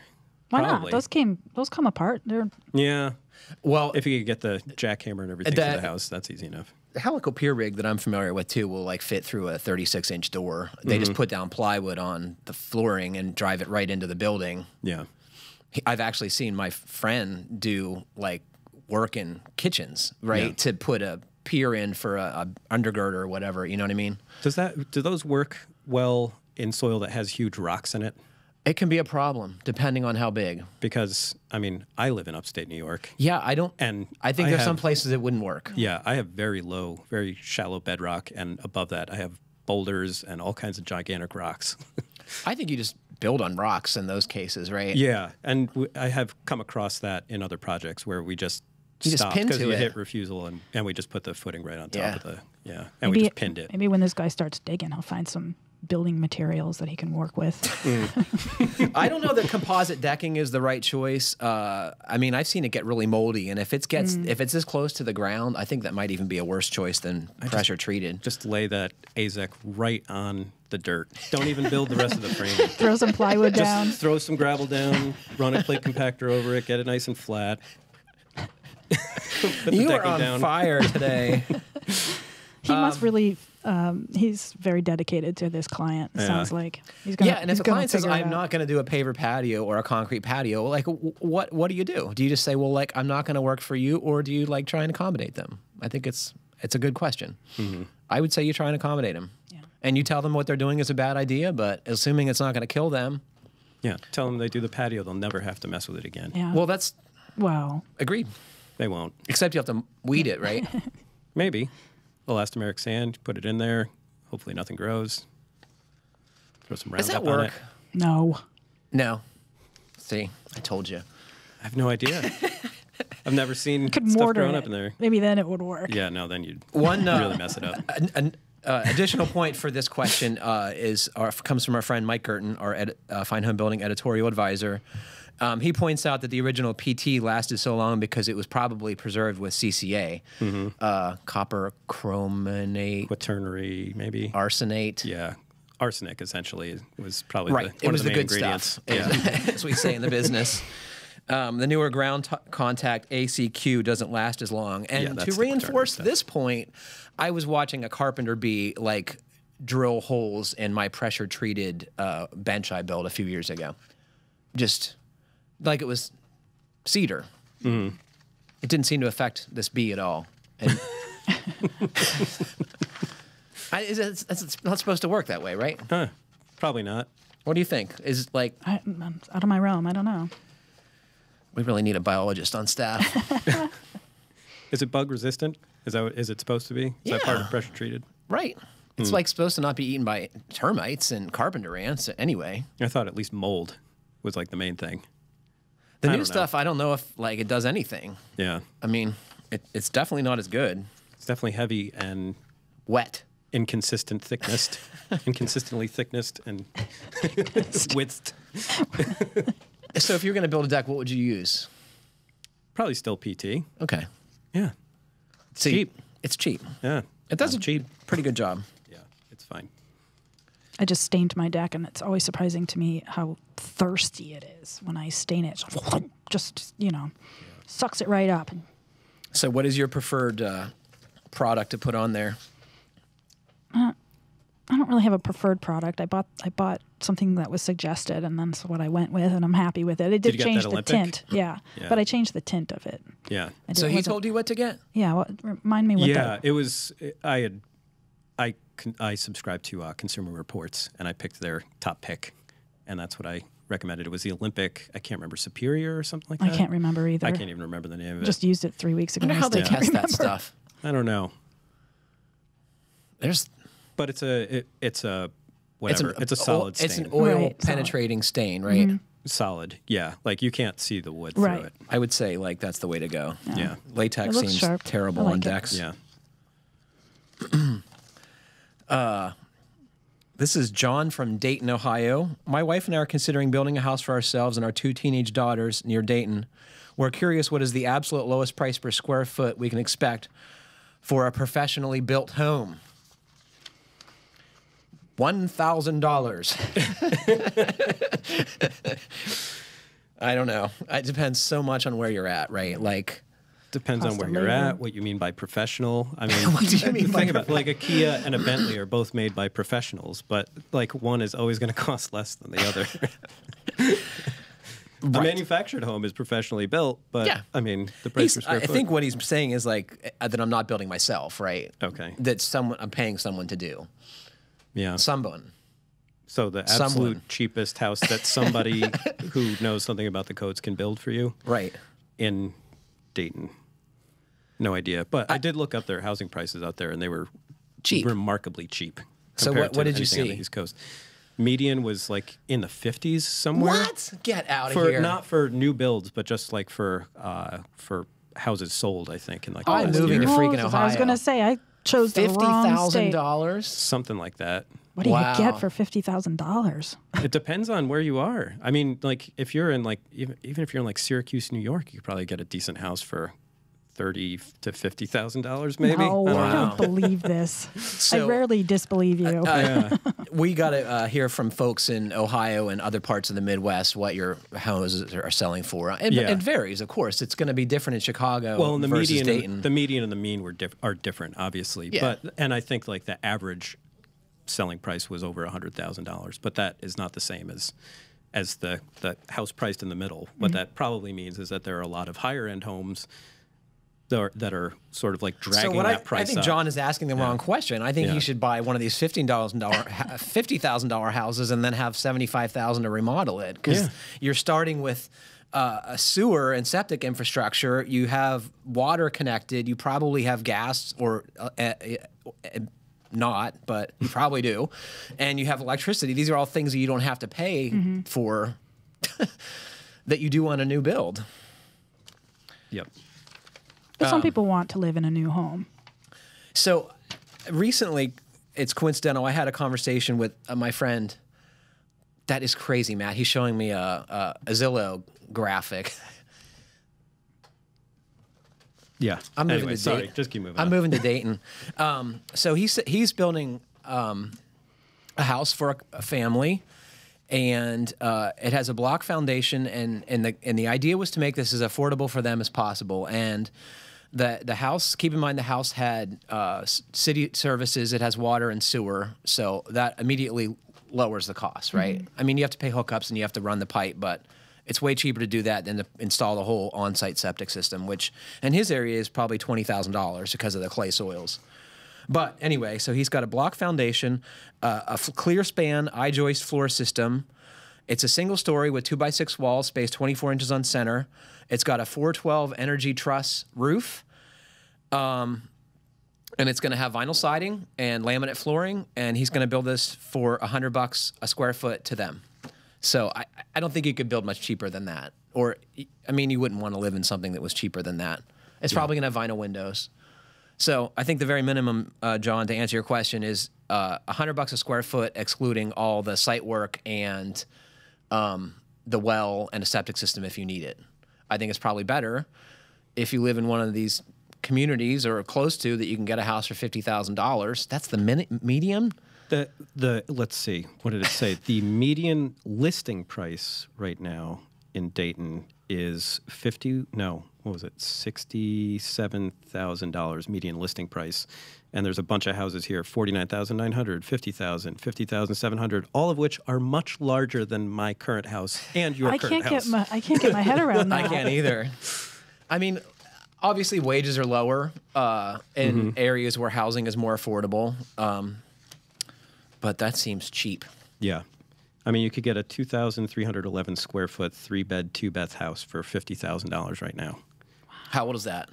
Why Probably. not? Those came. Those come apart. They're Yeah. Well, If you could get the jackhammer and everything That- for the house, that's easy enough. the helical pier rig that I'm familiar with too will like fit through a 36 inch door. They just mm-hmm. put down plywood on the flooring and drive it right into the building. Yeah. I've actually seen my friend do like work in kitchens, right, Yeah. to put a pier in for a, a undergird or whatever. You know what I mean? Does that do those work well in soil that has huge rocks in it? It can be a problem depending on how big. Because I mean, I live in upstate New York. Yeah, I don't. And I think I there's some places it wouldn't work. Yeah, I have very low, very shallow bedrock, and above that, I have boulders and all kinds of gigantic rocks. I think you just build on rocks in those cases, right? yeah, and I have come across that in other projects where we just You just stopped pin because to you it. hit refusal, and, and we just put the footing right on top Yeah. of the yeah, and we just pinned it. Maybe when this guy starts digging, he'll find some building materials that he can work with. Mm. I don't know that composite decking is the right choice. Uh, I mean, I've seen it get really moldy, and if it gets mm. if it's this close to the ground, I think that might even be a worse choice than pressure treated. Just lay that AZEK right on the dirt. Don't even build the rest of the frame. Throw some plywood down. Just throw some gravel down, run a plate compactor over it, get it nice and flat. You are on down. fire today. He must um, really. Um, he's very dedicated to this client. It Yeah. sounds like he's gonna. yeah, and if a client says, "I'm not going to do a paver patio or a concrete patio," like w- what what do you do? Do you just say, "Well, like I'm not going to work for you," or do you like try and accommodate them? I think it's it's a good question. I would say you try and accommodate them, Yeah. and you tell them what they're doing is a bad idea, but assuming it's not going to kill them. Yeah, tell them they do the patio, they'll never have to mess with it again. Yeah. Well, that's Wow. agreed. They won't. Except you have to weed it, right? Maybe. Elastomeric sand, put it in there. Hopefully nothing grows. Throw some Does Roundup that on work? it. No. No. See, I told you. I have no idea. I've never seen Could stuff mortar growing it. up in there. Maybe then it would work. Yeah, no, then you'd One, uh, really mess it up. An, an uh, additional point for this question uh, is our, comes from our friend Mike Guertin, our ed, uh, Fine Homebuilding editorial advisor. Um, he points out that the original PT lasted so long because it was probably preserved with CCA, Mm-hmm. uh, copper chromanate, Quaternary, maybe. arsenate. Yeah. Arsenic essentially was probably Right. the, it one was of the, the, good stuff, Yeah. as we say in the business. Um, the newer ground t- contact ACQ doesn't last as long. And Yeah, to reinforce this point, I was watching a carpenter bee like drill holes in my pressure treated uh, bench I built a few years ago. Just like it was cedar. Mm-hmm. It didn't seem to affect this bee at all. And I, is it's, it's not supposed to work that way, right? Huh. Probably not. What do you think? Is like I, I'm out of my realm. I don't know. we really need a biologist on staff. Is it bug resistant? Is that what, is it supposed to be? Is that part of pressure treated? right. It's like supposed to not be eaten by termites and carpenter ants anyway. I thought at least mold was like the main thing. The I new stuff, I don't know if like it does anything. Yeah. I mean, it, it's definitely not as good. It's definitely heavy and Wet. inconsistent thickness, inconsistently thickness and width. So if you're going to build a deck, what would you use? Probably still PT. Okay. Yeah. See, cheap. It's cheap. Yeah. It does a cheap. pretty good job. Yeah. It's fine. I just stained my deck, and it's always surprising to me how thirsty it is when I stain it. Just you know, sucks it right up. So what is your preferred uh, product to put on there? I don't really have a preferred product. I bought I bought something that was suggested, and that's what I went with, and I'm happy with it. It did, you get change the Olympic? tint, yeah, Yeah. but I changed the tint of it. Yeah. I So he wasn't- told you what to get? Yeah, what, remind me what Yeah. the It was, I had, I, con- I subscribed to uh, Consumer Reports and I picked their top pick. And that's what I recommended. It was the Olympic, I can't remember, Superior or something like I that. I can't remember either. I can't even remember the name of it. Just used it three weeks ago. I wonder how they still test that stuff. I don't know. There's But it's a, it, it's a, it's, whatever. an, It's, a solid stain. It's an oil Right, solid. penetrating stain, right? solid. Yeah. Like you can't see the wood Right. through it. I would say like that's the way to go. Yeah. Latex seems sharp. terrible like on it. decks. Yeah. Uh, this is John from Dayton, Ohio. My wife and I are considering building a house for ourselves and our two teenage daughters near Dayton. We're curious what is the absolute lowest price per square foot we can expect for a professionally built home. One thousand dollars. I don't know. It depends so much on where you're at, right? Like, Depends on where you're labor. at, what you mean by professional. I mean, What do you mean by about like a Kia and a Bentley are both made by professionals, but like one is always going to cost less than the other. A Right. manufactured home is professionally built, but Yeah. I mean the price He's- per square I foot. think what he's saying is like uh, that I'm not building myself, right? Okay. That someone I'm paying someone to do. yeah, Someone. So the absolute Someone. cheapest house that somebody who knows something about the codes can build for you Right. in Dayton. No idea, but I, did look up their housing prices out there, and they were Cheap. remarkably cheap. So what- what did you anything on see? the East Coast. Median was like in the fifties somewhere. What? Get out of For here. not for new builds, but just like for uh, for houses sold. I think in like the I'm last moving year. to freaking Moses, I was going to say I chose the Fifty wrong thousand state. dollars. something like that. What do you get for fifty thousand dollars? It depends on where you are. I mean, like if you're in like even, even if you're in like Syracuse, New York, you could probably get a decent house for thirty to fifty thousand dollars, maybe. No, I don't I don't believe this. I rarely disbelieve you. We got to uh, hear from folks in Ohio and other parts of the Midwest what your houses are selling for. And Yeah. it varies, of course. It's going to be different in Chicago Well, and the median, Dayton. and the, the median and the mean were diff- are different, obviously. Yeah. But and I think like the average selling price was over hundred thousand dollars, but that is not the same as as the the house priced in the middle. What Mm-hmm. that probably means is that there are a lot of higher end homes that are, that are sort of like dragging so what that I, price I think up. John is asking the wrong question. I think Yeah. you should buy one of these fifteen thousand dollar, fifty thousand dollar houses, and then have seventy five thousand to remodel it because Yeah. you're starting with uh, a sewer and septic infrastructure. You have water connected. You probably have gas or uh, uh, not, but you probably do, and you have electricity. These are all things that you don't have to pay for that you do on a new build. Yep. But um, some people want to live in a new home. So recently, it's coincidental. I had a conversation with uh, my friend. That is crazy, Matt. He's showing me a, a, a Zillow graphic. Yeah. I'm moving anyway, to sorry. Dayton. Just keep moving. I'm on. moving to Dayton. Um, so he's he's building um, a house for a, a family, and uh, it has a block foundation, and and the and the idea was to make this as affordable for them as possible. And the the house, keep in mind, the house had uh, city services. It has water and sewer, so that immediately lowers the cost, right? I mean, you have to pay hookups and you have to run the pipe, but it's way cheaper to do that than to install the whole on-site septic system, which in his area is probably twenty thousand dollars because of the clay soils. But anyway, so he's got a block foundation, uh, a clear span I joist floor system. It's a single story with two by six walls, spaced 24 inches on center. It's got a 412 energy truss roof. Um, and it's going to have vinyl siding and laminate flooring. And he's going to build this for 100 bucks a square foot to them. So I, I don't think you could build much cheaper than that. Or, I mean, you wouldn't want to live in something that was cheaper than that. It's probably going to have vinyl windows. So I think the very minimum, uh, John, to answer your question, is uh, hundred bucks a square foot, excluding all the site work and um, the well and a septic system if you need it. I think it's probably better if you live in one of these communities or close to that you can get a house for fifty thousand dollars. That's the min- medium. The the let's see, what did it say? the median listing price right now in Dayton is fifty. No, what was it? Sixty-seven thousand dollars median listing price, and there's a bunch of houses here: forty-nine thousand nine hundred, fifty thousand, fifty thousand seven hundred, all of which are much larger than my current house and your I current can't house. get my I can't get my head around that. I can't either. I mean, obviously wages are lower uh, in areas where housing is more affordable, um, but that seems cheap. yeah. I mean, you could get a 2,311 square foot, three bed, two bath house for $50,000 right now. How old is that?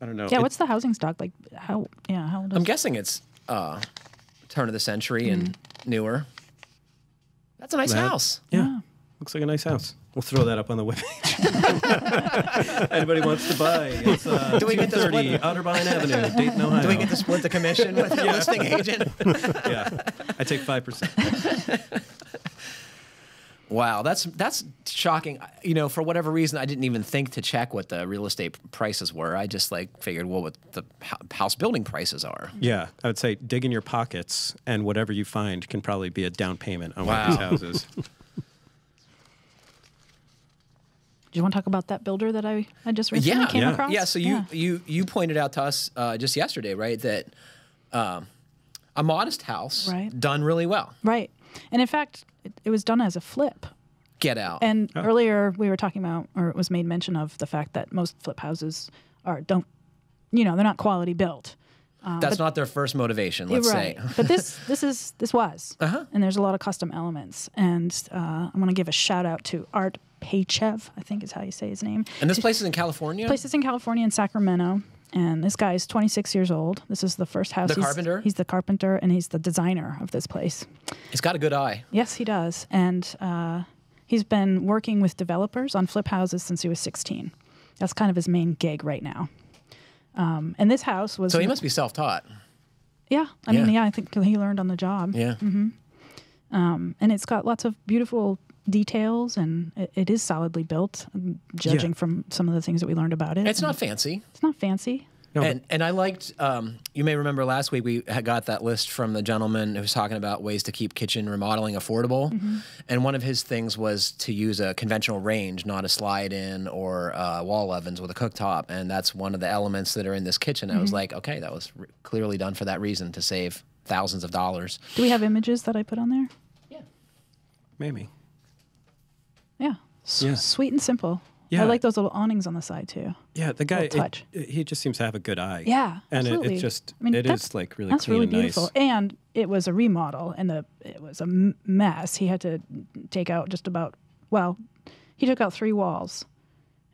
I don't know. Yeah, It- what's the housing stock like? How? Yeah, how old is I'm guessing it's uh, turn of the century and newer. That's a nice That- house. Yeah. Looks like a nice house. We'll throw that up on the webpage. Anybody wants to buy? It's uh, Do we get to 230 Otterbein Avenue, Dayton, Ohio. Do we get to split the commission with the listing agent? yeah. I take 5%. Wow, that's that's shocking. You know, for whatever reason, I didn't even think to check what the real estate prices were. I just like figured, well, what the house building prices are. Yeah. I would say dig in your pockets, and whatever you find can probably be a down payment on one of these houses. Do you want to talk about that builder that I, I just recently yeah, came yeah. across? Yeah, so you you you pointed out to us uh, just yesterday, right, that um, a modest house Right. done really well. right. And in fact, it, it was done as a flip. Get out. And Oh. earlier we were talking about, or it was made mention of the fact that most flip houses are don't, you know, they're not quality built. That's not their first motivation, let's right. say. but this this is this was, Uh-huh. and there's a lot of custom elements. And uh, I want to give a shout out to Art Paychev, I think is how you say his name. And this place is in California? Place is in California in Sacramento. And this guy is 26 years old. This is the first house. The he's, carpenter? He's the carpenter, and he's the designer of this place. He's got a good eye. Yes, he does. And uh, he's been working with developers on flip houses since he was 16. That's kind of his main gig right now. Um, and this house was. So he must be self taught. Yeah, I mean, Yeah. yeah, I think he learned on the job. Yeah. and it's got lots of beautiful details and it, it is solidly built um, judging Yeah. from some of the things that we learned about it It's And not fancy. it's not fancy No, and and I liked. Um, you may remember last week we had got that list from the gentleman who was talking about ways to keep kitchen remodeling affordable, Mm-hmm. and one of his things was to use a conventional range, not a slide-in or uh, wall ovens with a cooktop, and that's one of the elements that are in this kitchen. I Mm-hmm. was like, okay, that was r- clearly done for that reason to save thousands of dollars. do we have images that i put on there Yeah. maybe. Yeah, S- Yeah. sweet and simple Yeah. i like those little awnings on the side too Yeah, the guy. It- touch. it- he just seems to have a good eye. yeah and it, absolutely. it just I mean, it is like really that's clean really and beautiful nice. and it was a remodel and the it was a mess he had to take out just about well he took out three walls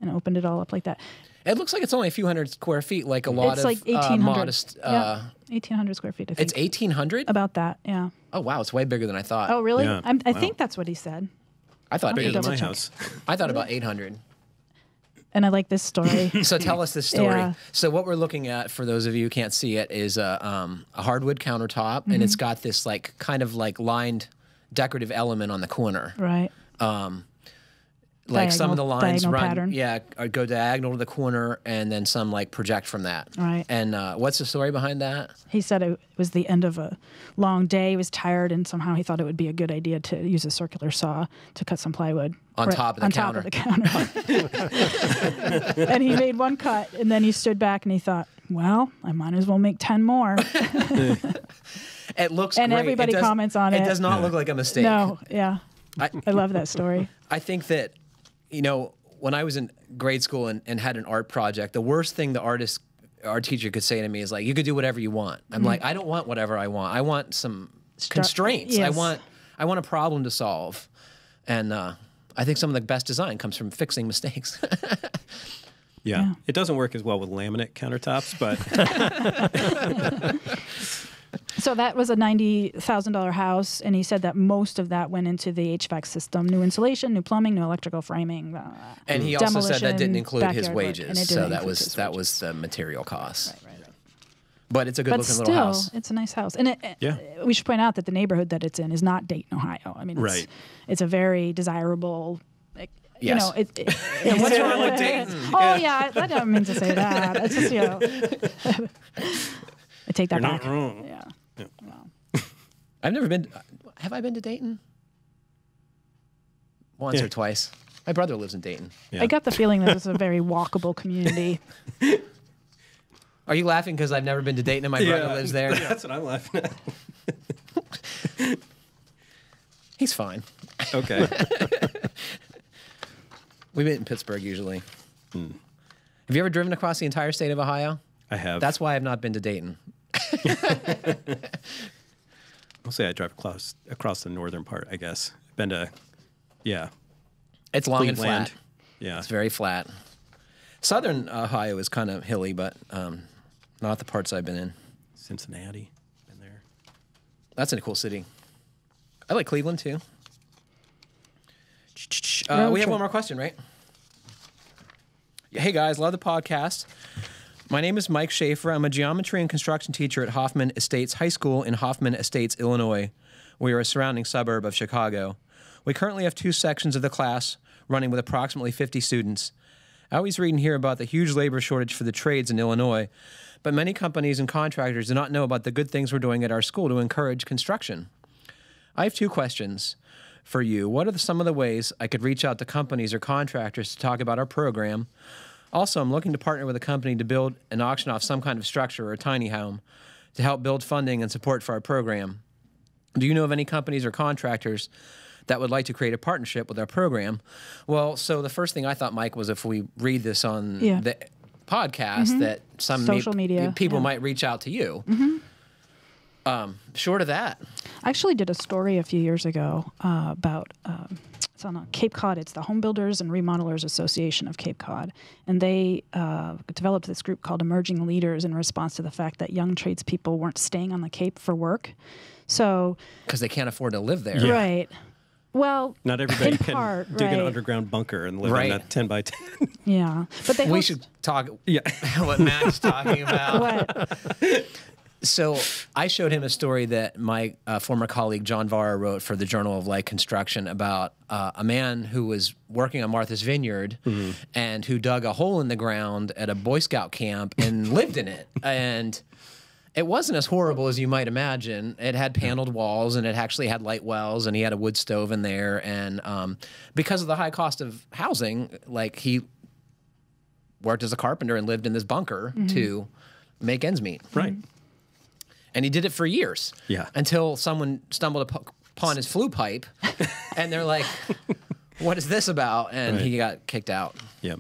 and opened it all up like that It looks like it's only a few hundred square feet, like a lot it's of like uh, 1800 modest. yeah, Uh, 1800 square feet i think it's eighteen hundred. about that yeah Oh wow, it's way bigger than I thought. oh really Yeah, I'm, i wow. think that's what he said I thought Bigger eight. than my check. house. I thought about eight hundred. and I like this story. So tell us this story. Yeah. So what we're looking at, for those of you who can't see it, is a, um, a hardwood countertop, and it's Mm-hmm. got this like kind of like lined decorative element on the corner. right. Like some of the lines run, pattern. yeah, or go diagonal to the corner, and then some like project from that. Right. And uh, what's the story behind that? He said it was the end of a long day. He was tired, and somehow he thought it would be a good idea to use a circular saw to cut some plywood On top of the on counter. top of the counter. and he made one cut, and then he stood back and he thought, "Well, I might as well make ten more." It looks And great. everybody does- comments on It it. does not look like a mistake. no, yeah, I, I love that story. I think that, you know, when I was in grade school and, and had an art project, the worst thing the artist, our teacher could say to me is like, you could do whatever you want. I'm like, I don't want whatever I want. I want some constraints. I want, I want a problem to solve. And uh, I think some of the best design comes from fixing mistakes. Yeah. Yeah. It doesn't work as well with laminate countertops, but So that was a ninety thousand dollar house, and he said that most of that went into the HVAC system: new insulation, new plumbing, new electrical framing. blah, blah, blah. and he also said that didn't include his backyard work, wages. So that was that wages. was the material cost. Right, right, right. But it's a good but looking still, little house. it's a nice house, and it, Yeah. we should point out that the neighborhood that it's in is not Dayton, Ohio. I mean, it's, Right. it's a very desirable. like, You Yes. know, it, it, What's wrong with Dayton? Oh yeah, I, I don't mean to say that. It's just you know, I take that you're back. not wrong. Yeah. I've never been. Have I been to Dayton? Once Yeah. or twice. My brother lives in Dayton. Yeah. I got the feeling that it's a very walkable community. Are you laughing because I've never been to Dayton and my brother lives there? That's what I'm laughing at. He's fine. Okay. We meet in Pittsburgh usually. Hmm. Have you ever driven across the entire state of Ohio? I have. That's why I've not been to Dayton. I'll say I drive across across the northern part. I guess. Been to, yeah, It's long and Cleveland. flat. Yeah. It's very flat. Southern Ohio is kind of hilly, but um, not the parts I've been in. Cincinnati. Been there. That's in a cool city. I like Cleveland too. Uh, we have one more question, right? Hey guys, love the podcast. My name is Mike Schaefer. I'm a geometry and construction teacher at Hoffman Estates High School in Hoffman Estates, Illinois. We are a surrounding suburb of Chicago. We currently have two sections of the class running with approximately 50 students. I always read and hear about the huge labor shortage for the trades in Illinois, but many companies and contractors do not know about the good things we're doing at our school to encourage construction. I have two questions for you. What are the, some of the ways I could reach out to companies or contractors to talk about our program? Also, I'm looking to partner with a company to build and auction off some kind of structure or a tiny home to help build funding and support for our program. Do you know of any companies or contractors that would like to create a partnership with our program? Well, so the first thing I thought, Mike, was if we read this on Yeah. the podcast that some. Social media, people yeah. Might reach out to you. Um, short of that, I actually did a story a few years ago uh, about um, it's on uh, Cape Cod. It's the Home Builders and Remodelers Association of Cape Cod, and they uh, developed this group called Emerging Leaders in response to the fact that young tradespeople weren't staying on the Cape for work. So, because they can't afford to live there. right. Well, Not everybody can part, dig an underground bunker and live Right. in that 10 by 10. Yeah, but they We host- should talk yeah. what Matt's talking about. what? So I showed him a story that my uh, former colleague John Vara wrote for the Journal of Light Construction about uh, a man who was working on Martha's Vineyard and who dug a hole in the ground at a Boy Scout camp and lived in it. And it wasn't as horrible as you might imagine. It had paneled walls and it actually had light wells and he had a wood stove in there. And um, because of the high cost of housing, like he worked as a carpenter and lived in this bunker to make ends meet Right. And he did it for years. Yeah. Until someone stumbled upon his flue pipe, and they're like, "What is this about?" And he got kicked out. Yep.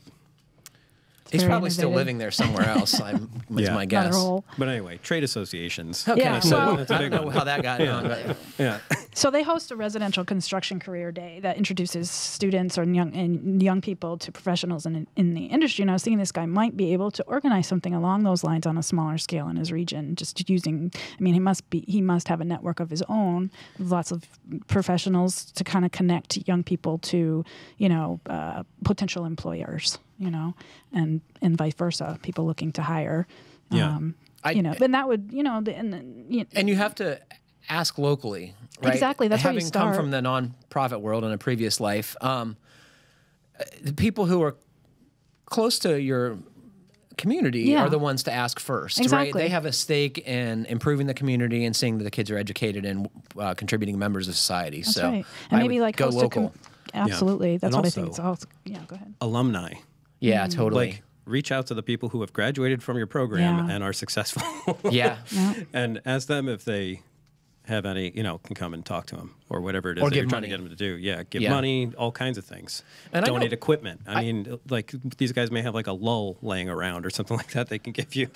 He's very probably still living there somewhere else. I'm, is Yeah. my guess. But anyway, trade associations. Okay, Yeah, so well- That's a I big don't know how that got on, but Yeah. So they host a residential construction career day that introduces students or young and young people to professionals in in the industry. And I was thinking this guy might be able to organize something along those lines on a smaller scale in his region, just using. I mean, he must be he must have a network of his own, lots of professionals to kind of connect young people to you know uh, potential employers, you know, and and vice versa, people looking to hire. Yeah. Um, I- you know, and that would, you know, the, and, then, you and you have to ask locally, right? Exactly, that's where you having come from the nonprofit world in a previous life. Um, uh, the people who are close to your community Yeah. are the ones to ask first, right? Exactly. They have a stake in improving the community and seeing that the kids are educated and uh, contributing members of society. That's so right. I And maybe would like go host a local. com- absolutely. That's And what I think. It's all. Yeah, go ahead. Alumni. Yeah, totally. Like, reach out to the people who have graduated from your program Yeah. and are successful. yeah. and ask them if they have any, you know, can come and talk to them or whatever it is or that you're trying to get them to do. Yeah, give Yeah. money, all kinds of things. And I know- Donate equipment. I, mean, like these guys may have like a lull laying around or something like that they can give you.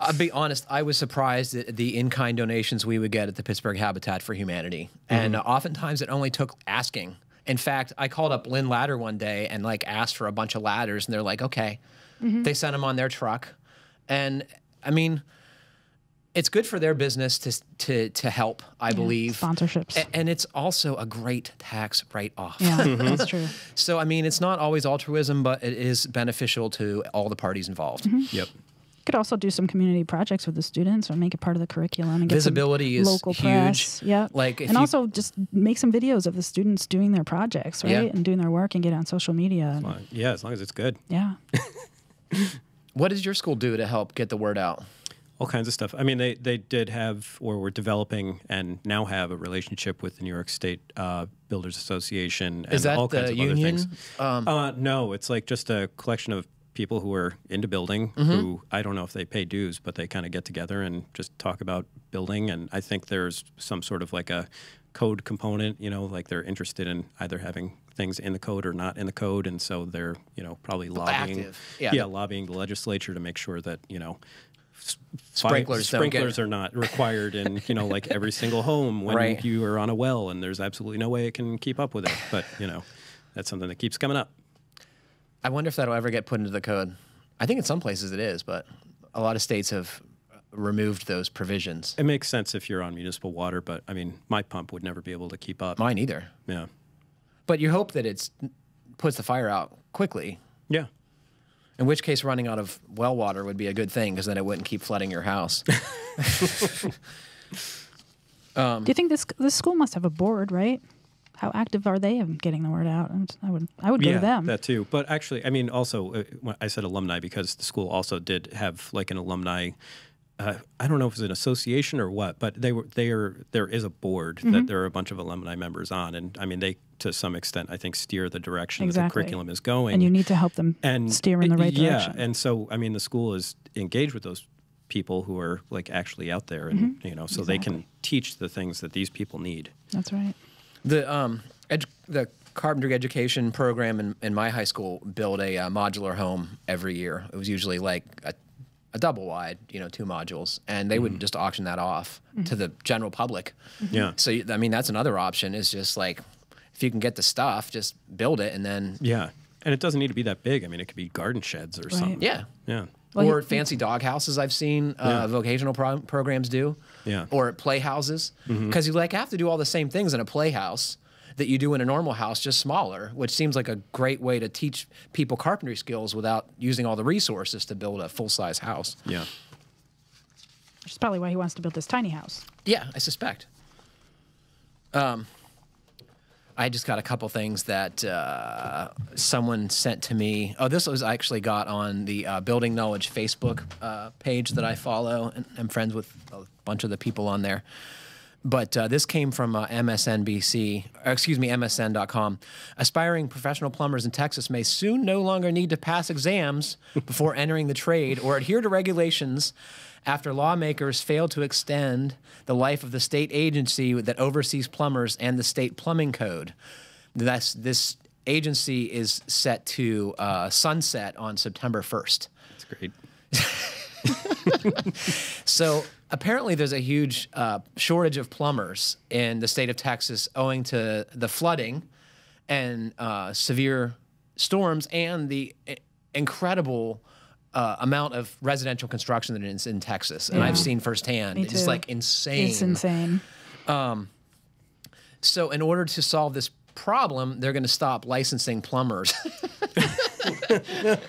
I'll be honest, I was surprised at the in kind donations we would get at the Pittsburgh Habitat for Humanity. And uh, oftentimes it only took asking. In fact, I called up Lynn Ladder one day and like asked for a bunch of ladders, and they're like, okay. Mm-hmm. They sent them on their truck. And I mean, it's good for their business to, to, to help, I believe. Sponsorships. A- And it's also a great tax write off. yeah, that's true. So, I mean, it's not always altruism, but it is beneficial to all the parties involved. Mm-hmm. Yep. Could also do some community projects with the students or make it part of the curriculum and get some Visibility is local huge. press. Yeah, Like, and you- also just make some videos of the students doing their projects, right, Yeah. and doing their work and get it on social media. and- Uh, yeah, as long as it's good. yeah, What does your school do to help get the word out? all kinds of stuff. I mean, they they did have or were developing and now have a relationship with the New York State uh, Builders Association. And Is that all the kinds of union? Other things. Um, uh, no, it's like just a collection of people who are into building. Mm-hmm. Who I don't know if they pay dues, but they kind of get together and just talk about building. And I think there's some sort of like a code component. You know, like they're interested in either having things in the code or not in the code, and so they're you know probably lobbying. Yeah. yeah, lobbying the legislature to make sure that you know Sprinklers sprinklers are not required in you know like every single home when Right. you are on a well and there's absolutely no way it can keep up with it but you know that's something that keeps coming up I wonder if that'll ever get put into the code. I think in some places it is, but a lot of states have removed those provisions. it makes sense if you're on municipal water but i mean my pump would never be able to keep up Mine either. yeah But you hope that it's puts the fire out quickly. yeah In which case, running out of well water would be a good thing because then it wouldn't keep flooding your house. Um, do you think this this school must have a board, right? How active are they in getting the word out? I would I would go yeah, to them. that too. But actually, I mean, also, uh, when I said alumni because the school also did have like an alumni. Uh, I don't know if it's an association or what, but they were they are there is a board Mm-hmm. that there are a bunch of alumni members on, and I mean they to some extent I think steer the direction that the curriculum is going. and you need to help them and steer in the right yeah, direction. and so I mean the school is engaged with those people who are like actually out there, and Mm-hmm. you know, so they can teach the things that these people need. That's right. The um, edu- the carpentry education program in, in my high school built a uh, modular home every year. It was usually like a, a double wide, you know, two modules, and they would just auction that off to the general public. Yeah. So I mean, that's another option. Is just like if you can get the stuff, just build it, and then Yeah. And it doesn't need to be that big. I mean, it could be garden sheds or something. yeah. Yeah. Well, or he- fancy dog houses I've seen uh, vocational pro- programs do. Yeah. Or playhouses. Because you like have to do all the same things in a playhouse that you do in a normal house, just smaller, which seems like a great way to teach people carpentry skills without using all the resources to build a full size house. Yeah. Which is probably why he wants to build this tiny house. Yeah, I suspect. Um, I just got a couple things that uh, someone sent to me. Oh, this was I actually got on the uh, Building Knowledge Facebook uh, page that I follow, and I'm friends with a bunch of the people on there. But uh, this came from uh, MSNBC, or excuse me, MSN.com. Aspiring professional plumbers in Texas may soon no longer need to pass exams before entering the trade or adhere to regulations after lawmakers failed to extend the life of the state agency that oversees plumbers and the state plumbing code. That's, this agency is set to uh, sunset on September 1st. That's great. So apparently, there's a huge uh, shortage of plumbers in the state of Texas owing to the flooding and uh, severe storms and the i- incredible uh, amount of residential construction that is in Texas. And I've seen firsthand. Me It's like insane. It's insane. So, in order to solve this problem, they're going to stop licensing plumbers.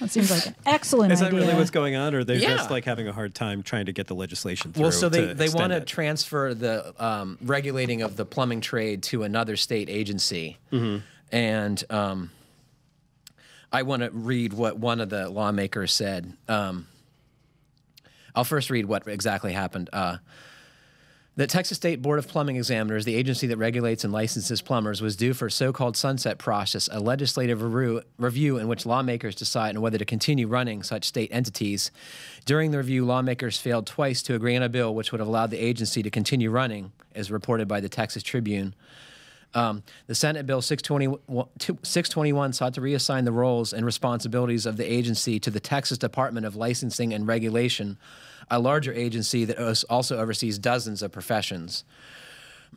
That seems like an excellent Is that idea. really what's going on, or they're Yeah. just like having a hard time trying to get the legislation through? Well, so they, to they want to transfer the um, regulating of the plumbing trade to another state agency. And um, I want to read what one of the lawmakers said. Um, I'll first read what exactly happened. Uh, the Texas State Board of Plumbing Examiners, the agency that regulates and licenses plumbers, was due for a so-called sunset process, a legislative review in which lawmakers decide on whether to continue running such state entities. During the review, lawmakers failed twice to agree on a bill which would have allowed the agency to continue running, as reported by the Texas Tribune. Um, the Senate Bill 621, 621 sought to reassign the roles and responsibilities of the agency to the Texas Department of Licensing and Regulation, a larger agency that also oversees dozens of professions.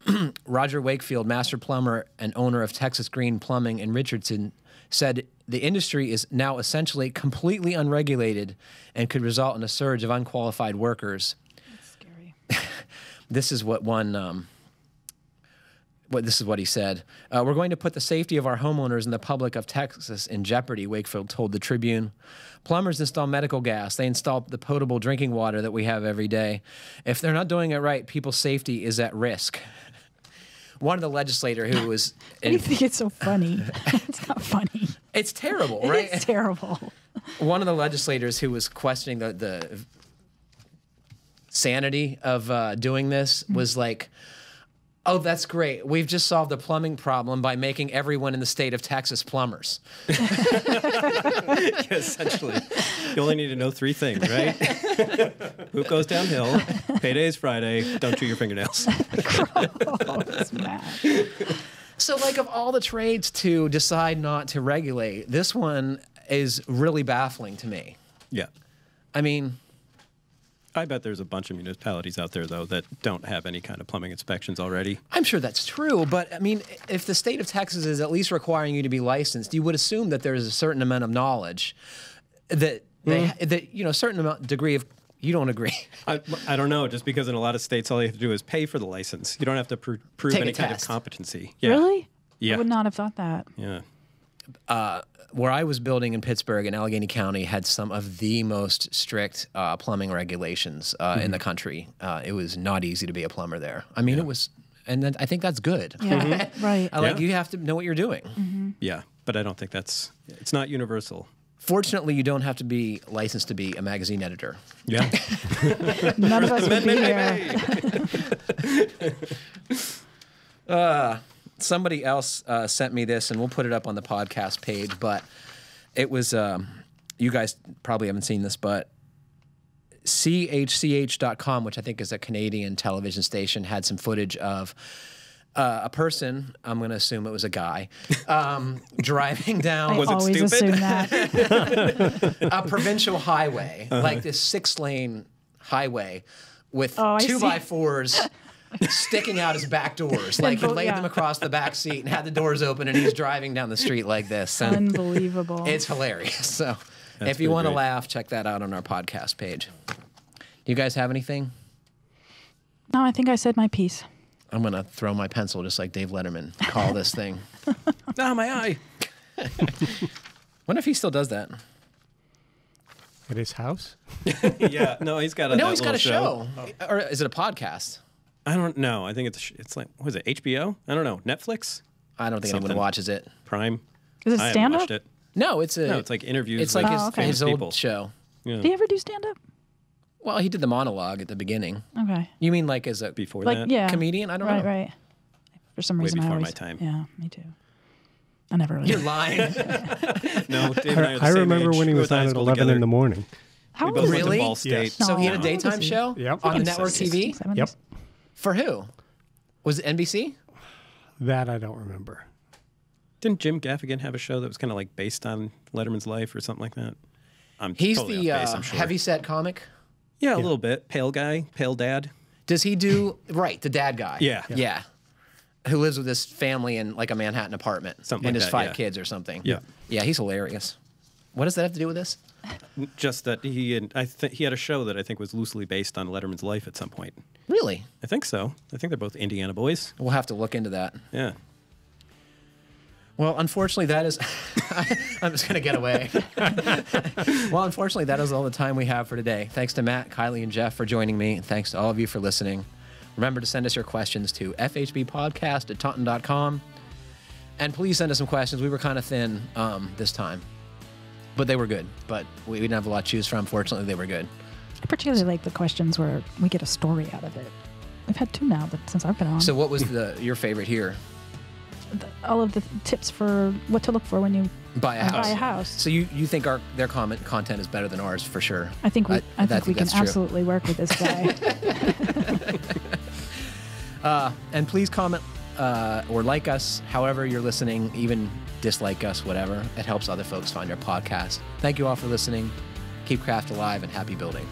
Roger Wakefield, master plumber and owner of Texas Green Plumbing in Richardson, said the industry is now essentially completely unregulated and could result in a surge of unqualified workers. That's Scary. This is what one. Um, what this is what he said. Uh, We're going to put the safety of our homeowners and the public of Texas in jeopardy. Wakefield told the Tribune. Plumbers install medical gas. They install the potable drinking water that we have every day. If they're not doing it right, people's safety is at risk. One of the legislator who was, Why do you in, think it's so funny? it's not funny. it's terrible, right? It's terrible. one of the legislators who was questioning the, the sanity of uh, doing this was like, "Oh, that's great. We've just solved the plumbing problem by making everyone in the state of Texas plumbers." essentially. You only need to know three things, right? Who goes downhill? Payday is Friday. Don't chew your fingernails. It's. So, like, of all the trades to decide not to regulate, this one is really baffling to me. Yeah. I mean, I bet there's a bunch of municipalities out there, though, that don't have any kind of plumbing inspections already. I'm sure that's true, but I mean, if the state of Texas is at least requiring you to be licensed, you would assume that there is a certain amount of knowledge that they, Hmm. that you know, a certain amount degree of. You don't agree? I, I don't know, just because in a lot of states, all you have to do is pay for the license. You don't have to pr- prove Take any kind of competency. Yeah. Really? Yeah. I would not have thought that. Yeah. Where I was building in Pittsburgh and Allegheny County had some of the most strict uh, plumbing regulations uh, in the Mm-hmm. country. Uh, it was not easy to be a plumber there. I mean, it was, and then I think that's good. Yeah. right. I like Yeah. you have to know what you're doing. Mm-hmm. Yeah. But I don't think that's, it's not universal. Fortunately, you don't have to be licensed to be a magazine editor. Yeah. None of us would be here. Somebody else uh, sent me this, and we'll put it up on the podcast page. But it was, um, you guys probably haven't seen this, but chch.com, which I think is a Canadian television station, had some footage of uh, a person, I'm going to assume it was a guy, um, driving I down Was it always stupid? assume that. a provincial highway, like this six lane highway with Oh, I two see. by fours sticking out his back doors. Like he laid yeah. them across the back seat and had the doors open and he's driving down the street like this. And Unbelievable. it's hilarious. So That's if you want to laugh, check that out on our podcast page. Do you guys have anything? no, I think I said my piece. I'm going to throw my pencil just like Dave Letterman. Call this thing. Ah, my eye. Wonder if he still does that. At his house? yeah, no, he's got a. No, he's got a show. Or is it a podcast? I don't know. I think it's it's like what is it? HBO? I don't know. Netflix, I don't think anyone watches it. Prime. Is it I haven't stand up? watched it. No, it's a. No, it's like interviews. It's with like Oh, his, okay. his old people. show. Yeah. Do you ever do stand up? Well, he did the monologue at the beginning. Okay. You mean like as a Before Like, that, yeah. comedian? I don't right, know. right. For some reason, I before my always. time. Yeah, me too. I never really. You're lying. no, Dave and I, are the I same remember age. when he We was went to high on at school 11 in the morning. How We old both is went to Really? Ball State. Yes. so he had a No. daytime show Yep. on the network TV. Yep. For who? Was it NBC? That I don't remember. Didn't Jim Gaffigan have a show that was kind of like based on Letterman's life or something like that? I'm He's totally the off base, uh, I'm sure. heavy set comic. Yeah, a little bit. Pale guy, pale dad. Does he do right? The dad guy. Yeah. Yeah. Who lives with his family in like a Manhattan apartment Something and like his that, five yeah. kids or something. Yeah. Yeah, he's hilarious. What does that have to do with this? Just that he had, I think he had a show that I think was loosely based on Letterman's life at some point. Really? I think so. I think they're both Indiana boys. We'll have to look into that. Yeah. Well, unfortunately, that is. I'm just going to get away. well, unfortunately, that is all the time we have for today. Thanks to Matt, Kiley, and Jeff for joining me. And thanks to all of you for listening. Remember to send us your questions to fhbpodcast at taunton.com. And please send us some questions. We were kind of thin um, this time, but they were good. But we didn't have a lot to choose from. Fortunately, they were good. I particularly like the questions where we get a story out of it. We've had two now that since I've been on. So, what was the your favorite here? The- all of the tips for what to look for when you Buy a uh, house. buy a house. So you, you think our their comment content is better than ours for sure? I think we, I- I, I think we can true. absolutely work with this guy. And please comment uh, or like us, however you're listening, even dislike us, whatever. It helps other folks find our podcast. Thank you all for listening. Keep craft alive and happy building.